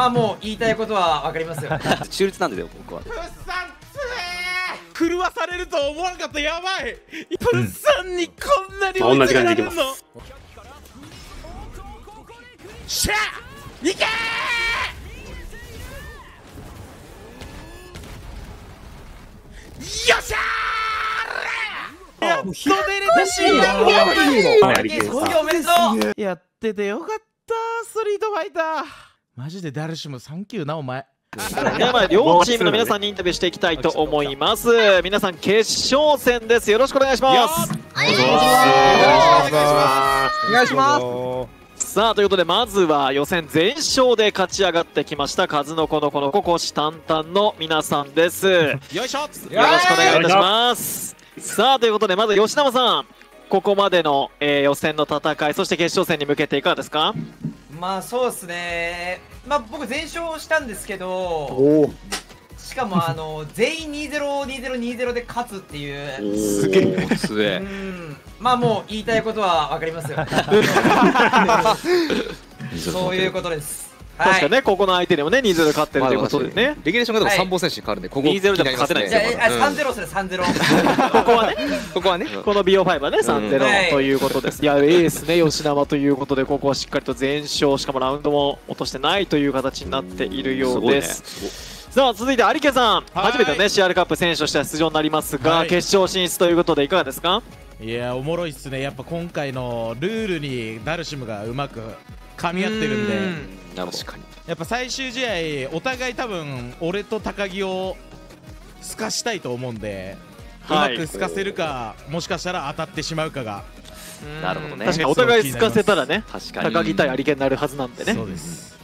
まあもう言いたいことは分かりますよ。中立なんでよ僕は。プッサンつえ狂わされると思わなかったやばい。プッサンにこんなに追いつけられるの、しゃあいけー！よっしゃー！やっと出れた。し卒業おめでとう。やっててよかったストリートファイターマジでダルシムサンキューなお前。ではまあ両チームの皆さんにインタビューしていきたいと思います。皆さん決勝戦です。よろしくお願いします。お願いします。さあということでまずは予選全勝で勝ち上がってきました。数の子のこのこ虎視眈々の皆さんです。よろしよいしょくお願いいたします。さあということでまず吉永さん。ここまでの、えー予選の戦いそして決勝戦に向けていかがですか？まあそうですね。まあ僕全勝したんですけどおおしかもあの 全員202020で勝つっていう。すげえ。すげうえん。まあもう言いたいことは分かりますよ。そういうことです確かね、ここの相手でもね2-0勝ってるということでね。レギュレーションがでもはい。3本選手に変わるんでここ2-0でも勝てないいやいやうん。3-0ですね3-0 ここはね ここはね。この BO5 はねはい。3-0ということです。いや、エースね、吉永ということで、ここはしっかりと全勝、しかもラウンドも落としてないという形になっているようです。さあ、続いて有家さん、はい。初めてのね、CR カップ選手としては出場になりますが、はい。決勝進出ということで、いかがですか？いやおもろいっすね。やっぱ今回のルールにダルシムがうまく噛み合ってるんで確かに。やっぱ最終試合お互い多分俺と高木をすかしたいと思うんで、はい。うまくすかせるかもしかしたら当たってしまうかが。なるほどね。確かにお互いすかせたらね、確かに。高木対有家になるはずなんでね。そ、うです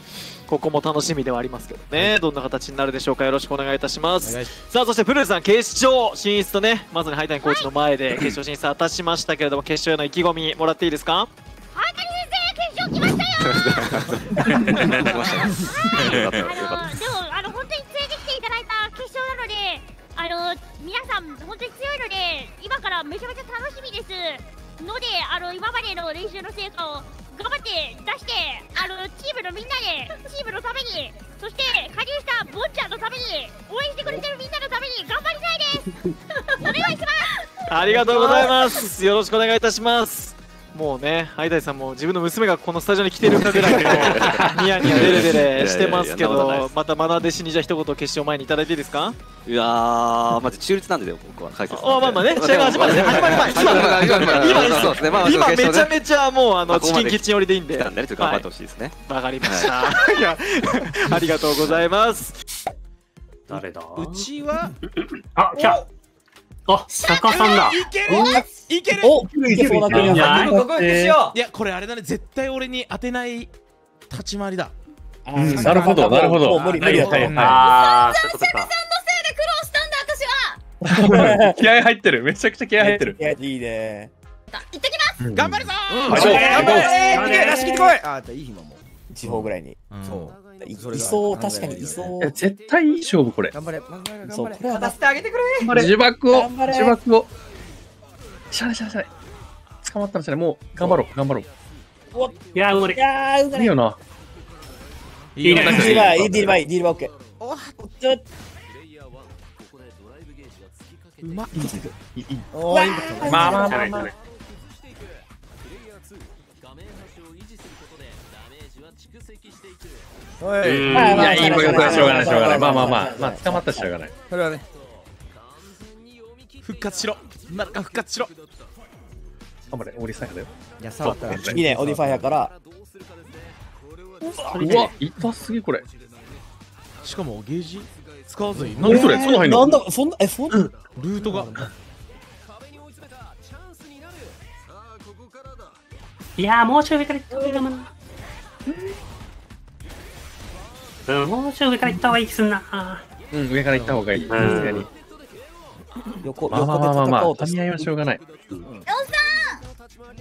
ここも楽しみではありますけどね、どんな形になるでしょうか、よろしくお願いいたします。さあそしてプルーさん決勝進出とね。まずにハイタイコーチの前で決勝進出果たしましたけれども決勝への意気込みもらっていいですか？あのでもあの本当に連れてきていただいた決勝なのであの皆さん本当に強いので今からめちゃめちゃ楽しみですのであの今までの練習の成果を頑張って出してあのチームのみんなでチームのためにそして加入したボンちゃんのために応援してくれてるみんなのために頑張りたいですお願いします。ありがとうございます。よろしくお願いいたします。もうねハイタイさんも自分の娘がこのスタジオに来てるかぐらいのニヤニヤデレデレしてますけどまたマナー弟子にじゃあ一言決勝前にいただいていいですか？いやーまず中立なんでよ僕は解説あまあまあね試合が始まるね始まる前。今今めちゃちめちゃもうあのチキンキッチン寄りでいいんで頑張ってほしいですねわかりました。いや、ありがとうございます。誰だうちはあ、あ、坂さんだ。いける。いける。おいけそうな国いいんじゃない克服しよいやこれあれだね。絶対俺に当てない立ち回りだ。うん。なるほどなるほど。もう無理無理だったようんあー、そっかそっか。気合入ってる。めちゃくちゃ気合入ってる。いやいいね頑張るぞーはい頑張れえー、出し切ってこいあーいい日もも地方ぐらいにうんそういそう確かにいそう。絶対いい勝負これ。頑張れ。頑張れ。頑張れ。そうこれは勝たせてあげてくれ。頑張れ。呪縛を、頑張れ。呪縛を。しゃれしゃれしゃれ。捕まったらしゃれ。もう、頑張ろう、頑張ろう。いやー、無理い。やーうがない。いいよな。いいよディールバーいいディールバーいいディールバーオッケー。おちょっうまっおーいいまあまあまあ。まあ。おういんいまあまあや、いいしょうがない、しょうがない。まあまあままああ、まあ、捕まったらしょうがない。それはね復活しろなるか復活しろ頑張れ、オリさんやだよ。いや触ったらいいねオディファイアからうわ、痛すぎこれ。しかもゲージ使わずに何それそんな入んのなんだそんなえそんなルートがいやー、もうちょい上から行った方がいいかもな。うん、もうちょい上から行った方がいい気すんな。うん、上から行った方がいい。さすがに。横まあまあまあまあまあ、噛み合いはしょうがない。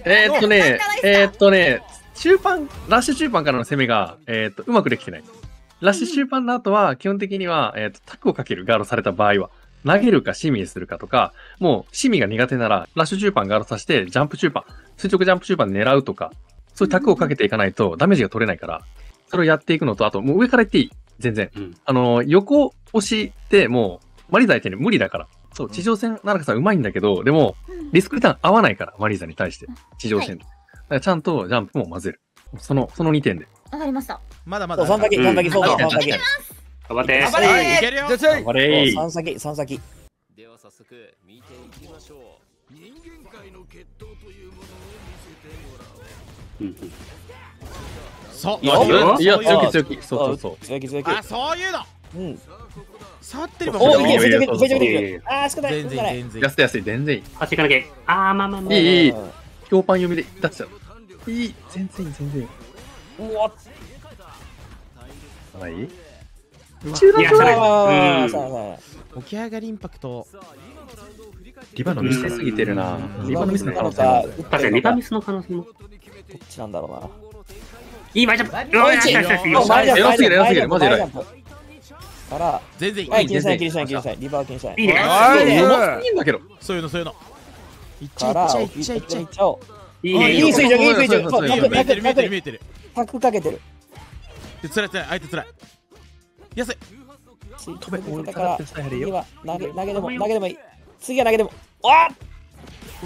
えーっとね、えーっとね、中盤、ラッシュ中盤からの攻めが、えーっと、うまくできてない。ラッシュ中盤の後は、基本的には、えーっと、タックをかけるガードされた場合は、投げるかシミにするかとか、もう、シミが苦手なら、ラッシュ中盤ガードさせて、ジャンプ中盤、垂直ジャンプ中盤狙うとか、そういうタックをかけていかないとダメージが取れないから、それをやっていくのと、あと、もう上から行っていい。全然。うんあの、横押しってもう、マリーザ相手に無理だから。そう、地上戦、奈良さんうまいんだけど、でも、リスクリターン合わないから、マリーザに対して。地上戦。だからちゃんとジャンプも混ぜる。その、その2点で。わかりました。まだまだそう、三先、三先、そうそう、三先。頑張って頑張れはいいけるよじゃあちょいあれ三先、三先。では早速見ていきましょう人間界の決闘というものを見せてもらおううんうんそういや、いや、いやそういう強気強気。そうそうそう。強気強気。あそういうのうん。触ってればお、いける、めちゃめち。あー、少ない、全少ない。然全然安い安い、全然いい。あっち行かなきゃあーまあまあまあいいいいうん強パン読みで出しちゃう。いい、全然いい、全然いい。うわ、はい？いやそれあー、うんさあさあ。起き上がりインパクトリバの見せすぎてるな。リバの見せの可能性。確かにリバミスの可能性もどっちなんだろうな。いい前ジャンプうわよしよしよしよし前ジャンプよすぎるよすぎる前ジャンプマジで前ジャンプから、全然いいはい、い気にしない、全然気にしない、気にしない。リバー気にしない。いいねはいいいねうますぎんだけど。そういうのそういうのいっちゃいっちゃいっちゃいっちゃいいっちゃおう。いいねいいねいい水準、いい水準。そう、いいよタク、タク、見えてる見えタクに、てる見えてるタクかけてる。でつらいつらい相手つらい安い飛べ、だから、次よ。は投げ、投げでも、投げでもいい。次は投げでも。あ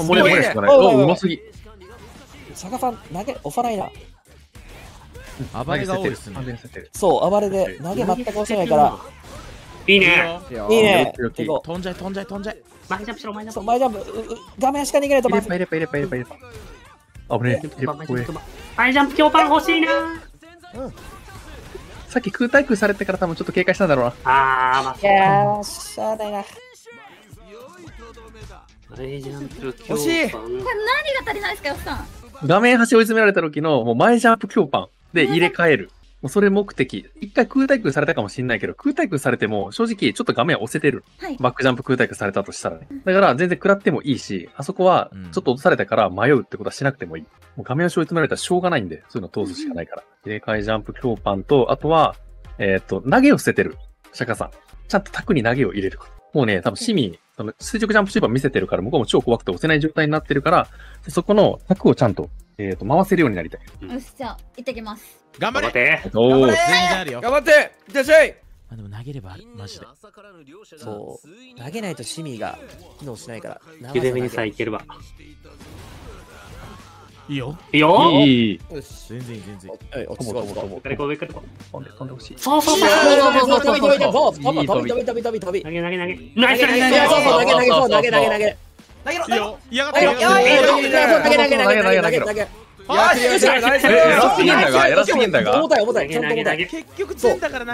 もれもれしかない。ますぎ。坂さん、投げ、押さないな。暴れが多いですねそう、暴れで、投げ全く押さないから。いいね。いいね。飛んじゃい飛んじゃい飛んじゃい前ジャンプしろ前ジャンプ。そう、前ジャンプ、うう画面しか逃げないとまず入れっぱ。入れっぱ入れっぱ入れっぱ入れっぱ。あ、ぶねえ。前ジャンプ前ジャンプ強パン欲しいな。さっき空対空されてから多分ちょっと警戒したんだろうな。あーまいやー、しゃあないな。あ前ジャンプ強欲しい。パンこれ何が足りないですか、よっさん。画面端追い詰められた時のもう前ジャンプ強パンで入れ替える。もうそれ目的。一回空対空されたかもしんないけど、空対空されても正直ちょっと画面押せてる。はい。バックジャンプ空対空されたとしたらね。だから全然食らってもいいし、あそこはうんちょっと落とされたから迷うってことはしなくてもいい。もう画面端追い詰められたらしょうがないんで、そういうの通すしかないから。入れ替えジャンプ強パンと、あとは、えっ、と、投げを捨ててる。釈迦さん。ちゃんとタクに投げを入れること。もうね、多分市民、その垂直ジャンプシューパー見せてるから、向こうも超怖くて押せない状態になってるから、そこのタクをちゃんと、えっ、と、回せるようになりたい。よし、じゃあ、行ってきます。頑張れ。頑張って。おー全然あるよ。頑張って。いってらっしゃいあでも投げればマジで。そう、投げないとシミが機能しないから。ゆでめにさえいければ。いいよ。いいよ。いい、いい。よし。全然いい全然。いいはい、落ち着こう、落ち着こう。上からこう上からこう。飛んで、飛んでほしい。そうそうそうそう。そうそうそうそうそういい飛び飛び飛び飛び飛び投げ投げ投げナイス投げ投げそうそう投げ投げそう投げ投げ投げ投げろいいよ嫌がっ投げろ投げろ。投げろ投げろ。投げい投げ投げ投げ投げ投げ投げろ投げろ投げろ投げろ投げろ投げろ投げろ投げろ投げろ投げろ投げろ投げろ投げろ投げろ投げろ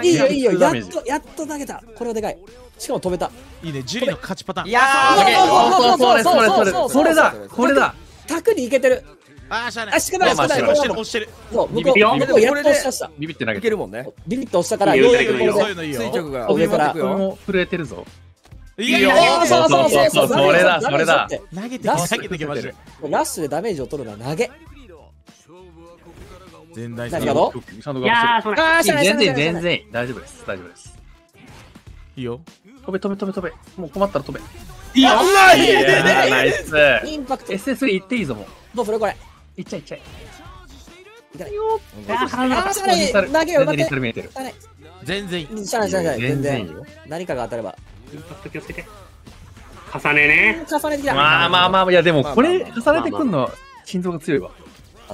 投げろ投げろ投げろ投げたこれはでかいしかも止めたいいねジュリの勝ちパターンいやーそうそうそうそうそれだこれだ卓にいけてるあーしゃあないあしかないしかない押してる押してるそう向こう向こうやっと押したしたビビって投げてるもんねビビって押したから垂直が上から震えてるぞいやいやそうそうそうそうそれだそれだ投げてきラス投げてきました。よラッシュでダメージを取るのは投げ。全大何がどちゃんといやーそれ全然、全然。いい。大丈夫です。大丈夫です。いいよ。飛べ、飛べ、飛べ、飛べ。もう困ったら飛べ。いいよ。いやーナイス。インパクト。SS3 行っていいぞ、もう。どうそれこれ？行っちゃいっちゃい。いあ投げよ全然い。全然いい。しゃないしゃない全全然いい。何かが当たればインパクト気をつけて。重ねね。重ねてきた。まあまあまあ、いやでもこれまあ重ねてくんの心臓が強いわ。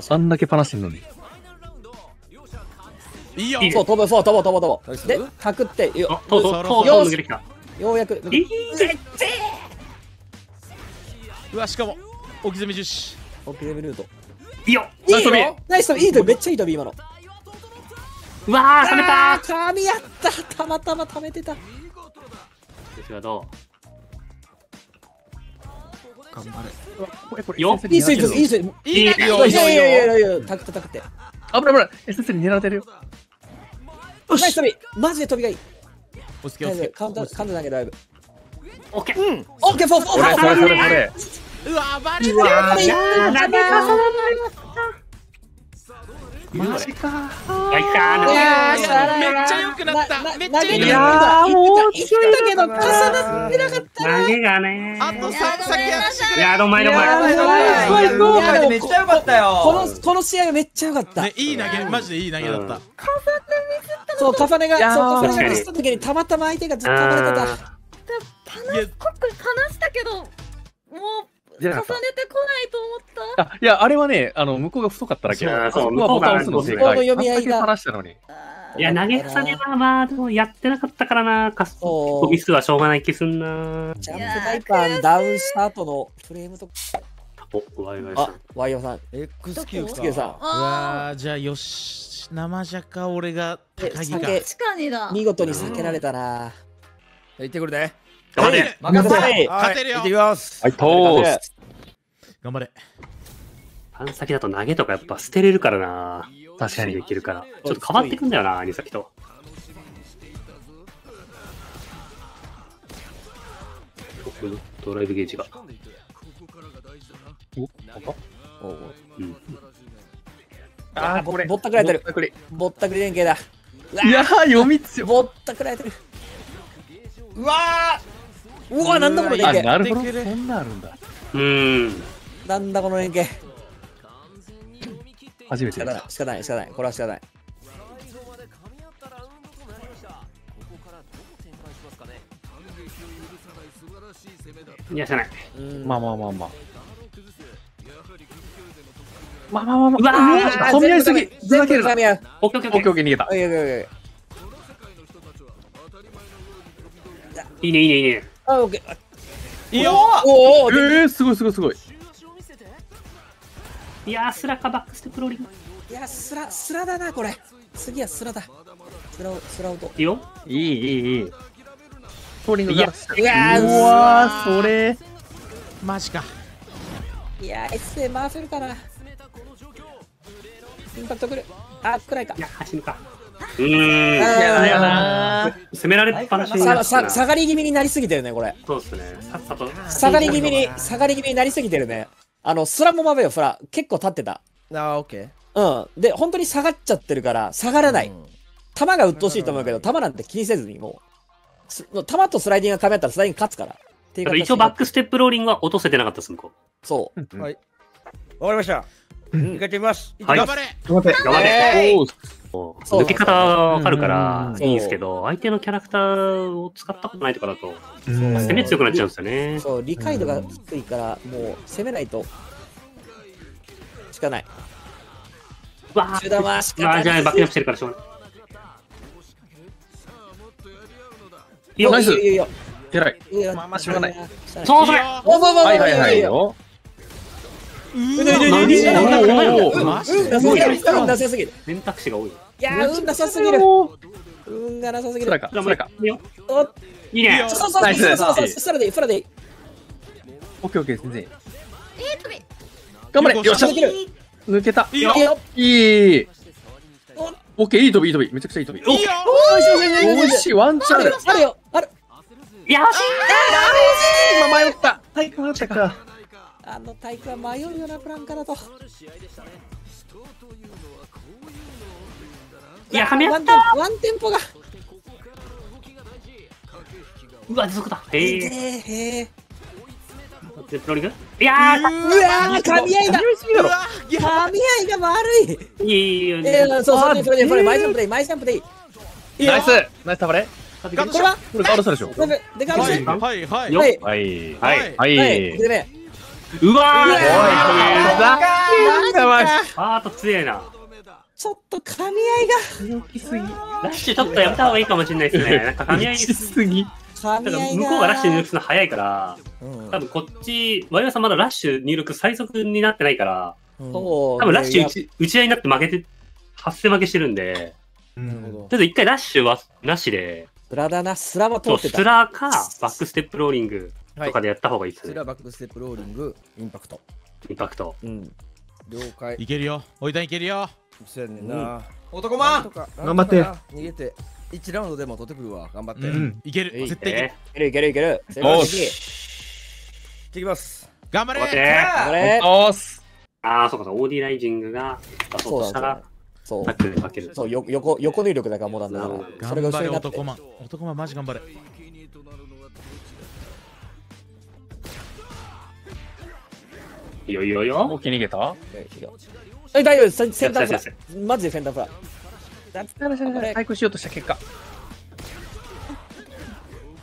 あんだけパナしてんのに。いいよ。いいそう飛ぶそう飛ぶ飛ぶ飛ぶでタクってあよとうとうとうとう抜けてきた。ようやく。いいうわしかも置き攻め重視。オッケールート。いいよ。いいナイス飛び。よナイス飛び。いい飛びめっちゃいい飛び今の。うわー冷めたあー神やった。たまたま溜めてた私はど。これ。これよいいスイーツいいスイーいいねいやいやいやいやいやいやタクってタクって危ない危ない SS に狙われてるよ。ナイス飛びマジで飛びがいいおつけおつけカウンターカウンター投げだいぶオッケーオッケーフォーフォーこれそれそれそれ。うわ暴れうわならないマジか。あいかーいやめっちゃ良くなった。めっちゃ良くなった。いやーもう言ったけど重なってなかった投げがね。あと3先足いやー、お前の前。最高いやめっちゃ良かったよ。このこの試合がめっちゃ良かった、ねいい投げマジでいい投げだった。そう重ねがそう重ねがミスった時にたまたま相手がずっと暴れてた。いやコック話したけどもう重ねてこないと思った？あいや、あれはね、あの、向こうが太かっただけ。そうあそこはボタン押すの正向こうの解。読み合いが。あんだけ話したのに。いや、投げ重ねはまあ、でもやってなかったからな。かすそうミスはしょうがない気すんな。ジャンプダイパーダウンした後のフレームとか。お、ワイワイさあん。ワイヨさん。X キュースケさん。うわーじゃあよし生じゃか俺が高木か。酒。確かにだ。見事に避けられたな。行ってくるね。頑張れ任せて。勝てるよ。行ってきます。はい、トース頑張れパン先だと投げとかやっぱ捨てれるからな。確かにできるから。ちょっと変わってくんだよな、アニサキと。おドライブゲージが。うん。あー、これ。ぼったくられてるぼったくりぼったくり連携だいやー、読み強い。ぼったくられてるうわうわなんだこの連あ、携なるほど。そんなあるんだ。うーん。なんだこの連携初めて仕方ない仕方ない仕方ないこれは仕方ないいや、しゃない。うんまあまあまあまあ。まあまあまあまあ。うわーー混み合いすぎ。ふざけるな。オッケーオッケーオッケー逃げた。おいおいおいおいー。いいね、いいね、いいね。あオッケーいいよおおえー、すごいすごいすごい。いやー、スラかバックステップローリング。いやスラスラだなこれ次はスラだスラをスラをといいよ。いいいいいい。トーリングいやが。いやうわー、それ。マジかいや S で回せるかなインパクトくるあくらいかいや、走るか。うーん。やだよな攻められっぱなしになさ下がり気味になりすぎてるねこれそうですね。さっさと。下がり気味に下がり気味になりすぎてるねあのスラもまべよフラ結構立ってた。あーオッケうん。で本当に下がっちゃってるから下がらない、球が鬱陶しいと思うけど球なんて気にせずにもうす球とスライディングが噛み合ったらスライディング勝つからっていう一応バックステップローリングは落とせてなかったです、向こそう。ーはい。わかりました。行かれてみます。はい。頑張れ。う。頑張れ。おー。そう抜け方わかるからうんいいんですけど、相手のキャラクターを使ったことないとかだと、うん攻め強くなっちゃうんですよね。そう理解度が低いからもう攻めないとしかない。わあ中段は仕方まあ、ないじゃあバックアップしてるからしょうがない。いいよいいよいいよい。いよ偉い。まあまあしょうがない。そうそう。それおそうそうそうはいはいはいい。い。よよ。う択肢が多い。いやーうんなさすぎる。うんがなさすぎる。それか、それ。か。いいよ。おいいね。そうそうそうそうそう。そうでいいそれでいい。オッケーオッケー、全然いい。えーっとね頑張れ。よっしゃ。抜けた。いいよ。いい。よいいオッケー、いい飛び、いい飛び。めちゃくちゃいい飛び。おいしいおいしいワンチャンある。あるよ。ある。いや、惜しい。今迷った。はい、迷ったか。あの体育は迷うよなプランカだといや、はめ合ワンテンったワンテンポがうわ、持続だ。へえ。ねへえでプロリングいやー、うわー噛み合いがうわいや噛み合いが悪いいいよ。えー、そうそう、それで、それ、マイジャンプでいい、マイジャンプでいい。いいよナイスナイスタバレこれは、これガードしたでしょで、でかはいるし。ははいはい。はい。い。はいはい。でね、うわーうわやばい。あーと強いな。ちょっと噛み合い強きすぎ。ラッシュちょっとやめた方がいいかもしれないですね。なんか噛み合い、きすぎ。が、噛みだから合いが。向こうがラッシュ入力するの早いから、うん多分こっち、ワイワイさんまだラッシュ入力最速になってないから、そう。多分ラッシュ打ち打ち合いになって負けて、発生負けしてるんで、なるほどとりあえず一回ラッシュはなしで、スラだな、スラは通そうってた。スラーかバックステップローリングはいとかでやった方がいいですね。それはバックステップローリングインパクトインパクト。うん。了解いけるよおいたんいけるよそうやねんな。男マンなんとか頑張って。逃げて1ラウンドでも取ってくるわ。頑張って、う行ん。いける。絶対いける。えいけるいけるいける。正お解しきます。頑張れ。頑張れ。おーす。ああ、そうかそう、オーディライジングが出そうとしたら、そう。タックける。そう、よ横、横入力だからモダンだ。から。それが頑張れ後ろになって。男マン男マンマジ頑張れ。いいよいいよいいよ。大きい逃げた？え、大丈夫です。センターフラよしよしイ。マジでセンターフライ。だったら回復しようとした結果。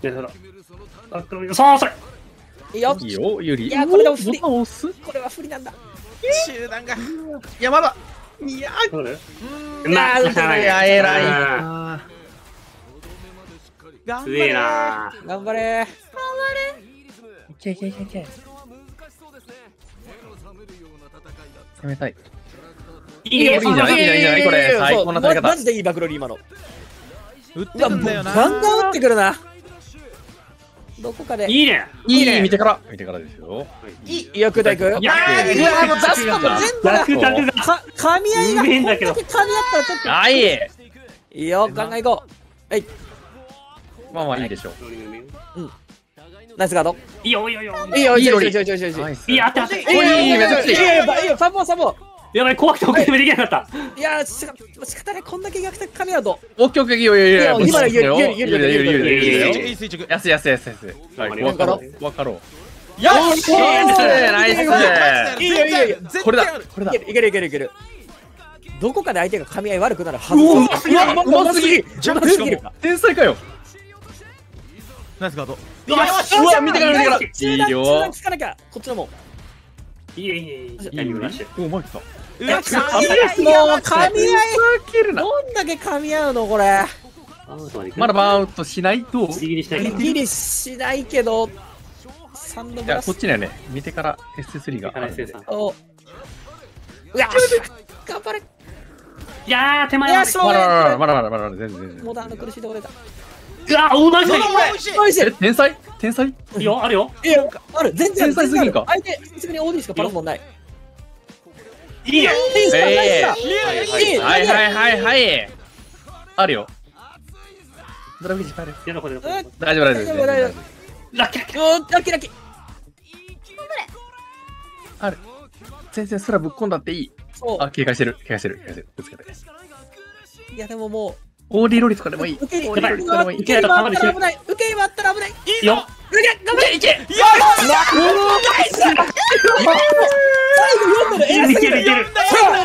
で、そら。タックルそうそれいいよ。いいよ、有利。いや、これでも不押すこれは不利なんだ。集団がいや、まだ。いやそうだよ。うまあ、んしゃあないいや、偉い。ああー強えな頑張れ。ーいけいけいけいけ。攻めたい。いいねいいじゃない？いいじゃないいいじゃないこれ最高な取り方マジでいいバクロリ今の。打ってんだよなガンガン打ってくるな。どこかで。いいねいいね、見てから。見てからですよ。いい。よくだいく。いやうわ、もう出すのも全部だ。楽々がか、噛み合いが、うめえんだけどこんだけ噛み合ったらちょっと。はい。いいよ、ガンガン行こう。はい。まあまあいいでしょう。ナイスガード。いいよいいよいいよいいよ、いいよ、いいよいいよ、いいよ、いいよ。いいよナイスいいよあってあっていいよ、いいよ、いいよ、いいよ、いいよ、サボサボ。やばい怖くて送り目できなかったいや、しか、仕方ない、こんだけ逆転噛み合うと。オッケーオッケーいいよいいよいいよ。いや今の有利よ有利有利有利有利有利有利いい垂直安い安い安い安い。はい、わかろう。わかろう。よナイスナイスいいよ、いいよ、いいよ。これだこれだいけるいけるいけるいける。どこかで相手が噛み合い悪くなるはず。うわうわうますぎるジャンプすぎる。天才かよナイスガードうわ見てから見てからいい中段、中よ段つかなきゃ、こっちのも。いいよいいよいいよお前来たいや、噛み合い、もう噛み合い。切るなどんだけ噛み合うの、これ。まだバウンドしないとギリギリしないからギリしないけど、サンドブラスこっちにはね見てから S3 があるんでを。うわ、頑張れ。いやー手前までまだまだまだまだ全然モダンの苦しいところ出た。うわおまじい。おいしい。え天才？天才？いいよあるよ。いや、ある、全然。天才すぎる。か相手、普通に OD しかパラスもんない。いいねいいええナイスだいいはいはいはいはい。あるよ。ドラフィジパル。大丈夫大丈夫大丈夫。ラッキーラッキー。ラッキーラッキー。ある。全然すらぶっ込んだっていい？そう。あ警戒してる警戒してる警戒してる。ぶつけていや、でももオーディロリとかでもいい。う、受けオーディロリとかでもいい。受けったら危ない。受けったら危ない。いいよ受け、頑張れ。いけ。よし。ナイス。最後読んでる。偉すぎる。いけるいける。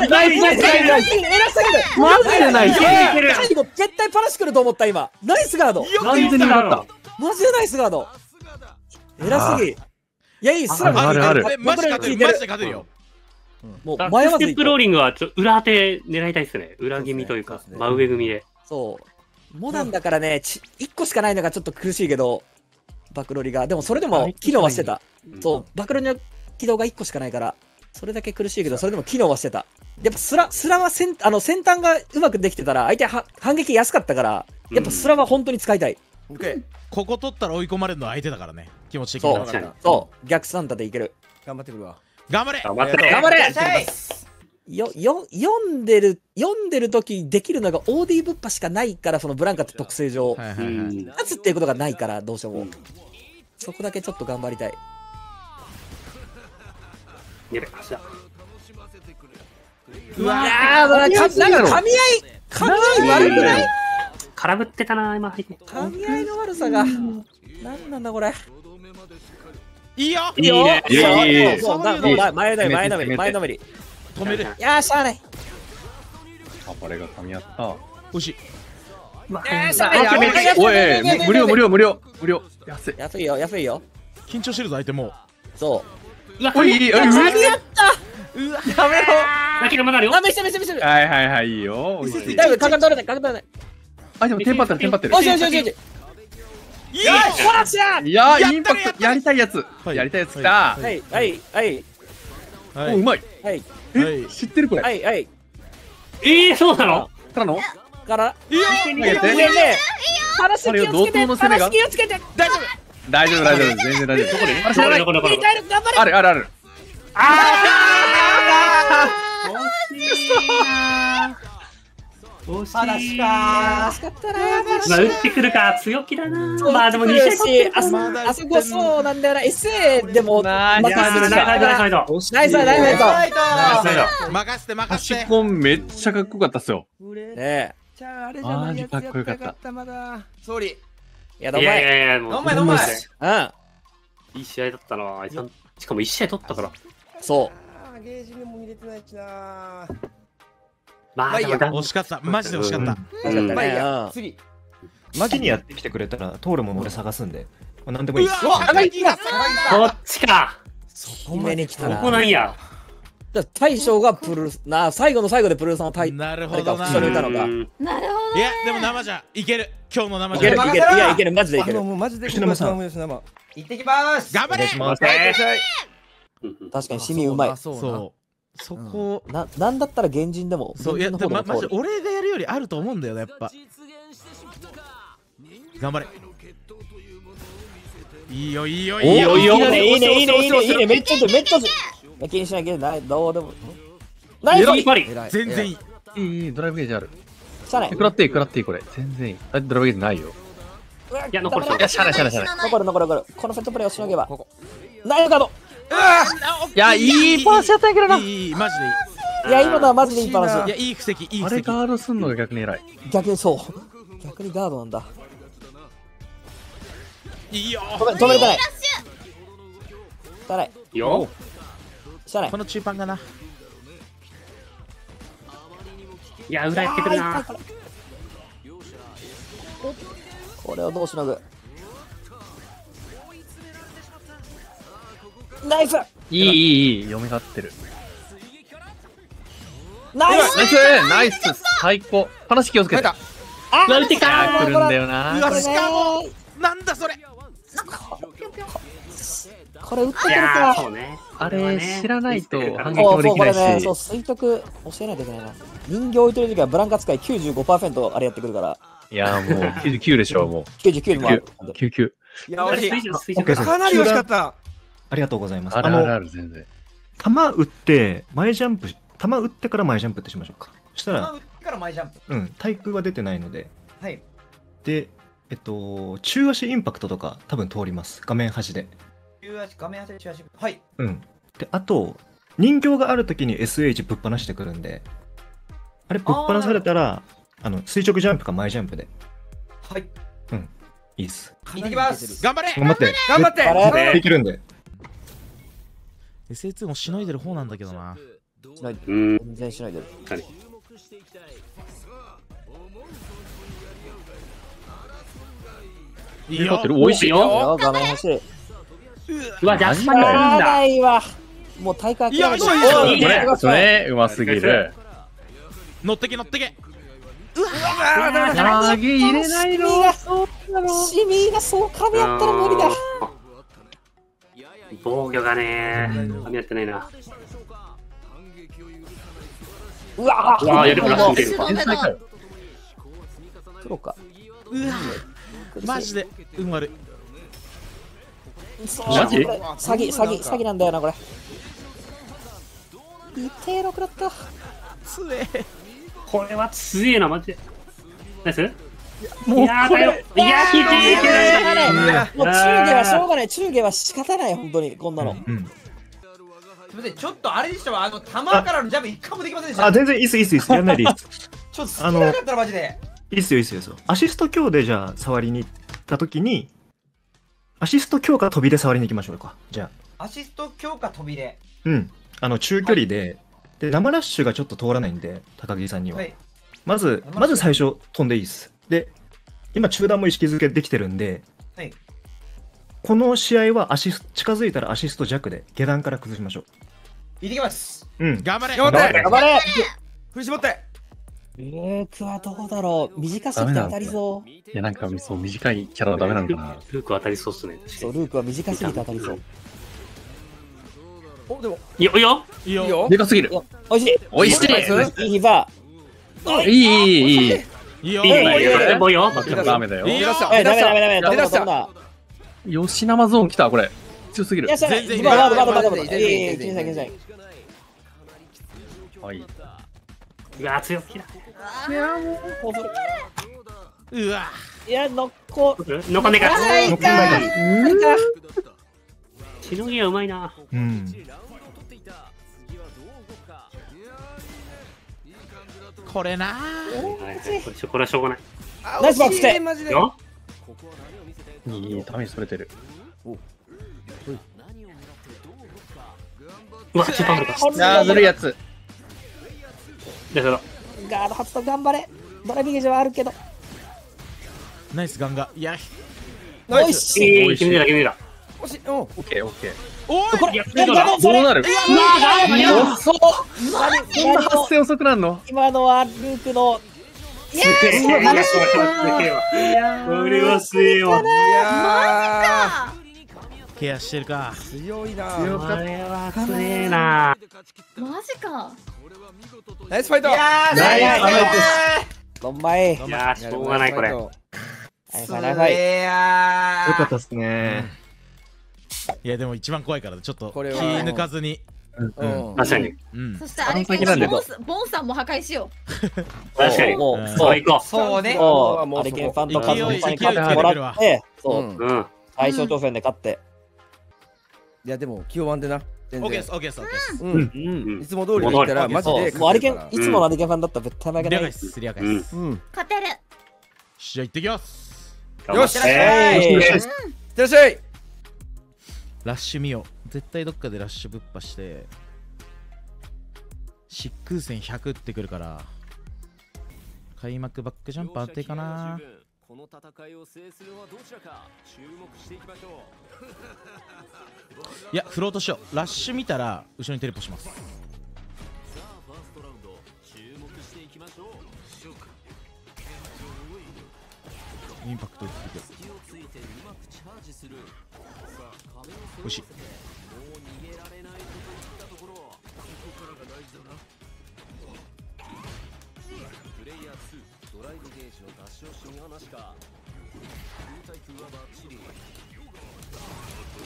ナイスナイスナイス。偉すぎる。マジでない。いける。いける。最後絶対パラシ来ると思った今。ナイスガード。完全になったマジでナイスガード。偉すぎ。い。やい。い、スラムあるあるえマジ勝てるマジで勝てるよもう迷わずステップローリングはちょ裏当て狙い。たい。っすね裏気味とい。うか真上組でそう。モダンだからね、ち1個しかないのがちょっと苦しいけど、バクロリが。でもそれでも機能はしてた。そう、バクロリの起動が1個しかないから、それだけ苦しいけど、それでも機能はしてた。やっぱスラ、スラは先あの先端がうまくできてたら、相手は反撃安かったから、やっぱスラは本当に使いたい。ここ取ったら追い込まれるのは相手だからね気持ち的にそうはそう、逆サンタでいける。頑張ってくるわ。頑張れ頑張って頑張れよ、よ、読んでる、読んでる時できるのが OD ぶっぱしかないから、そのブランカって特性上。はいはいはいうん勝つっていうことがないから、どうしても。そこだけちょっと頑張りたい。やべ足だうわー、なんか、なんか噛み合い、噛み合い悪くない？空振ってたな今入って噛み合いの悪さが。なんなんだこれ？いいよいいねいやいやいやそうそうう前のめり、前のめり、前のめり。止めるいやー、しゃあない。あこれが噛み合った。惜しい。やー、しゃあない。やべえやべえおい無料無料無料。無料。安い。安いよ、安いよ。緊張してるぞ相手も。そう。うわおいいいいい噛み合った。だけどまだあるよ。あ、めしてめしてめして。はいはいはいいいよ。だい。ぶ、かか取れない、かか取れない。あでもテンパってるテンパってる。おしよしよしよし。よし、ほらしゃいやインパクトやりたいやつ。はい。やりたいやつきた。はい、はい、はい、はいおうまい。はい、はい。知ってるこれ？はい、はい。ええそうなの？からの？から、いいよ。投げてねえねえ、話気をつけて、の攻めが？話気をつけて。大丈大丈夫大丈夫全然大丈夫。どこで？どこだどこだどこだ切り替える、頑張れ。あるある。ある惜しい惜しかったなまあ、打ってくるか、強気だな。そうまあ、でも2来る試合取ってるしあそあそこそうなんだよな SA でもナイス任せるナイスナイスナイスナイスナイスナイスナイスナイナイス任せて任せて端っこめっちゃかっこよかったっすよ。スねじゃああれじゃないやつやっかったまだ総理えいやどんまいどんまいうんいい試合だったな。あいつしかも1試合取ったから。そあーゲージにも見れてないしなまあ、まあいいや。惜しかった。マジで惜しかった。う確かったまあいいや。次。マジにやってきてくれたら通るもの俺探すんで、まあ、何でもいい。ですうわ高木がこっちか。決めに来たこなこなんや。大将がプルな最後の最後でプルーさんを対なるほどな。一緒にいたのか。うん。なるほいやでも生じゃいける。今日の生いけるじゃいける。いやいける。マジでいける。あのもうマジで吉野さん。吉野さん行ってきます。頑張れ。します。はいしゃいうん。確かにシミうまい。あそうそうそこななんだったら原人でもそういやでもま俺がやるよりあると思うんだよねやっぱ。頑張れ。いいよいいよいいよ。いいよいいねいいねいいねいいねいいねめっちゃめっちゃ気にしなきゃない。どうでもナイス。やっぱり。偉い全然いい。い。いいい。ドライブゲージある。しゃあない。食らっていい食らっていいこれ。全然いい。あドライブゲージないよ。いや、残るいやしゃあないしゃあないしゃあない。残る残る残る。このセットプレーをしのげば。ナイスカードいやいいパースやったんやけどないいいいいマジでいい。いや今のはマジでいいパいラやいい布石いいあれ布石ガードすんのが逆に偉い。ス逆にそう。逆にガードなんだ。いいよ。止め止めれてないよ。しゃあない。この中盤がな。いや、裏やってくるな。これをどうしのぐ？ナイスいいいいいい読みがってる。ナイスナイスナイス最高。話気をつけて。あナイスいや来るんだよな。うわしかもなんだそれこれ打ってくる、か。あれ知らないと反撃そうこもできないしれねそう。垂直教えないといけないな人形置いてる時はブランカ使い95%あれやってくるからいやもう99でしょもう。99もある99。いや惜しいかなり惜しかったありがとうございます。あるあるあ全然。弾打って、前ジャンプ、弾打ってから前ジャンプってしましょうか。そしたら、まあ打ってから前ジャンプうん、対空は出てないので、はいで、えっと、中足インパクトとか多分通ります。画面端で。中足画面当て中足はいうん。で、あと、人形があるときに SH ぶっ放してくるんで、あれぶっ放されたら、あの、垂直ジャンプか前ジャンプで、はいいいっす。行ってきます頑張れ頑張って。頑張ってできるんで。SA2 もしのいでる方なんだけどな。しないで。うん。全然しないでる。い。いよ。光ってる？美味しいよ。よ。画面欲しい。うわ、ジャスパしに来るんだ。いわ。もういやいそれうますぎる。乗ってけ乗ってけ。投げ入れないの。シミがそう噛み合ったら無理だ防御がね、噛み合ってないな。うわうわ、やるから死んでる。ど。天才かよ。黒かうわマジで運悪いマジ？これ詐欺詐欺詐欺なんだよなこれ痛えの食らったつえこれは強えな、マジで。ナイス？もういやー、これだよ。いやー、引いていけ。もう中下はしょうがない中下は仕方ない本当にこんなのうん。すみませんちょっとあれでしたわあの弾からのジャンプ一回もできませんでしたあ、全然いいっす、いいっす、いいっす。やんないでいいっす。ちょっと好きなかったらマジでいいっすよ、いいっすよいいっすよ。アシスト強でじゃあ触りに行ったときに、アシスト強か飛びで触りに行きましょうか。じゃあ。アシスト強化飛びでうん。あの、中距離で、で、生ラッシュがちょっと通らないんで、高木さんには。はいまず、まず最初飛んでいいっす。で、今中段も意識づけできてるんで、はい。この試合はアシスト、近づいたらアシスト弱で下段から崩しましょ行ってきます。う。うん。頑張れ。頑張って頑張れ。振り絞って。ルークはどうだろう？短すぎて当たりそう。いやなんかそう短いキャラはダメなのかな。ルーク当たりそうっすね。そうルークは短すぎて当たりそう。おでも。いいよ、いいよ。いいよ。いいよでかすぎる。おい。しい。おいしい。いいヒバいいいいいいよ。いいよ。もういいよ。ダメだよ。いいよ。ダメダメダメダメ。出した吉生ゾーン来たこれ。強すぎる。全然いい。まだまだまだまだ。いい小さい小さい。はい。うわ強すぎだ。いやもう。うわ。いやのっこ。のこねか。のこねか。しのぎはうまいな。うん。これなはいはいこれこれはしょうがない。ナイスバックステイマジでよいいためにそれてる。うわ、チーパンブルか。あーずるいやつ。で、その、ガード発動頑張れ。ドライビゲージはあるけど。ナイスガンガいやナイスおいしい。いい、決めた、決めた。惜しいおオッケーオッケー。おいこれ、どうなる？遅っ何そんな発生遅くなるの？今のはルークの。いやすげすげこれはすげえわ。いやケアしてるか。ー強いな。強これはすげえな。マジか。ナイスファイト。いやーナイスナイどんまい。いやー、しょうがない、これ。はいスはいはい。よかったっすね。いやでも一番怖いからちょっと気これは。抜かずに。うん。確かに。うん。そしてあれなんだよボンスボンさんも破壊しよ 確かに。もう、う。んそう。行こそうね。そう、アリケンファンとカズノさんに勝ってもらって、そう。う、ん。う。うん。最小挑戦で勝って。いやでも気をワンでな。全然。オッケーですオッケーですオッケーです。うん。うん。い。つも通りで言ったらマジで、もう。アリケン、勝いつものアリケンファンだったら絶対負けない。了解で。す了解うん。です勝てる。じゃあ行ってきます。よし頑張っていってらっしゃいラッシュ見よう。絶対どっかでラッシュぶっぱして疾空戦100ってくるから開幕バックジャンプ当てかな。この戦いを制するのはどちらか。注目していきましょう。いやフロートしよう。ラッシュ見たら後ろにテレポします。さあファーストラウンド。注目していきましょう。インパクトをついてうまくチャージする。さあ壁をおいし。いもう逃げられないといったところ。ここからが大事だな。プレイヤー2ドライブゲージの出し惜しみはなしか。空対空はバッチリ。ここ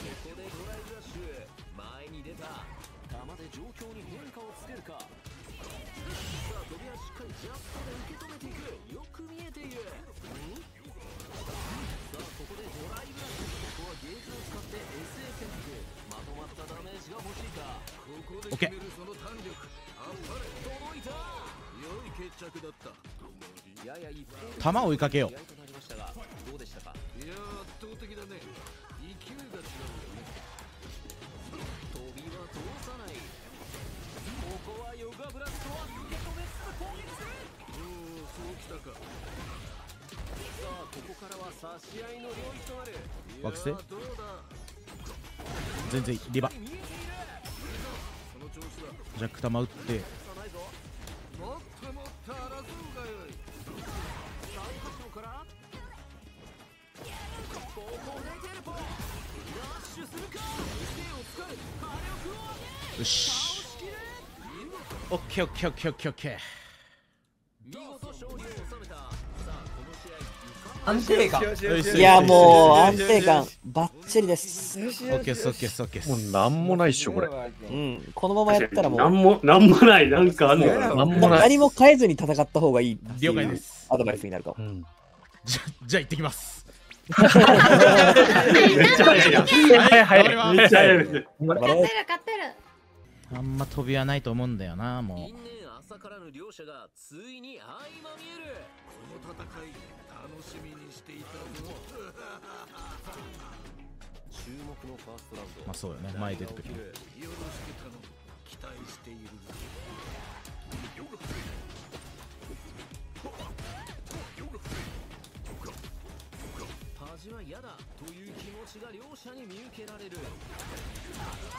でドライブラッシュ前に出た。弾で状況に変化をつけるか。さあ飛びはしっかりジャストで受け止めていく。よく見えている。んさあここでドライブラッシュここはゲージを使って SA 戦略まとまったダメージが欲しいかここで決めるその胆力あっぱれ届いた良い決着だったやや一方球を追いかけよう。となりましたがどうでしたかいや圧倒的だね勢いが違うよね飛びは通さないここはヨガブラストは受け止めつつ攻撃するおおそうきたか惑星？全然いい。リバジャック球打って。もっともっと争うがよい最角度からここでテレポラッシュするか手を使う火力を上げよし。オッケーオッケーオッケーオッケーオッケー。安定感いや、もう安定感バッチリです。オッケーオッケーオッケーもうなんもないっしょ、これ。うん、このままやったらもう、なんも、なんもない。なんかあんのかな。なんもない。何も変えずに戦った方がいい了解ですアドバイスになるかも。うんじゃじゃあ行ってきますめっちゃ早いな。はいはい頑張りますめっちゃ早い。勝てる勝てるあんま飛びはないと思うんだよなも因縁朝からの両者がついに相まみえるこの戦い楽しみにしていたぞ注目のファーストラウンド。うまあそうよね前出てくるね。よろしく頼む。期待しているぞパジは嫌だという気持ちが両者に見受けられる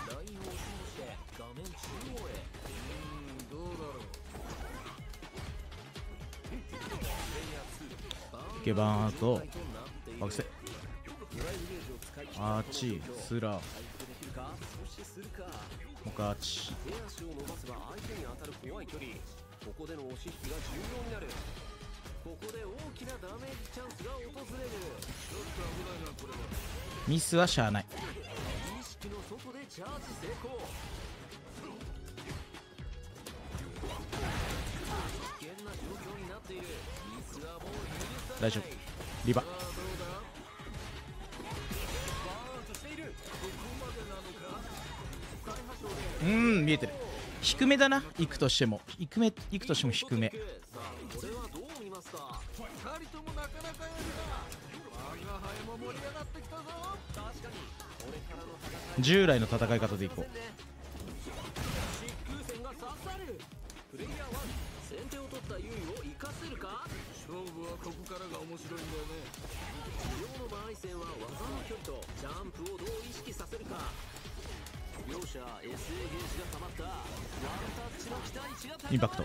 ラインを押し戻して画面中央へうーんどうだろうケバーンと惑星。アーチスラー。モカーチ。ここでの押し引きが重要になる。ここで大きなダメージチャンスが訪れる。ちょっと危ないなこれはミスはしゃあない。意識の外でチャージ成功。危険な状況に大丈夫。リバうん見えてる。低めだな。行くとしても。行くめ行くとしても低め。これはどう見ますか二戦は技の距離とジャンプをどう意識させるか両者 SA ゲージが溜まった。ワンタッチの期待値が高まるインパクト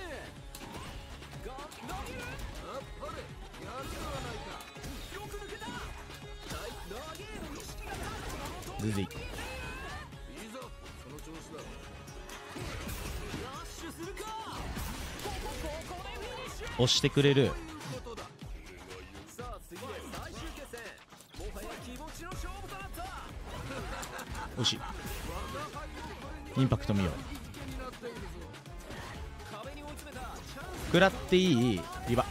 ズズイいいぞ。その調子だ。ラッシュするか。押してくれる美しいインパクト見よう。食らっていいリバ。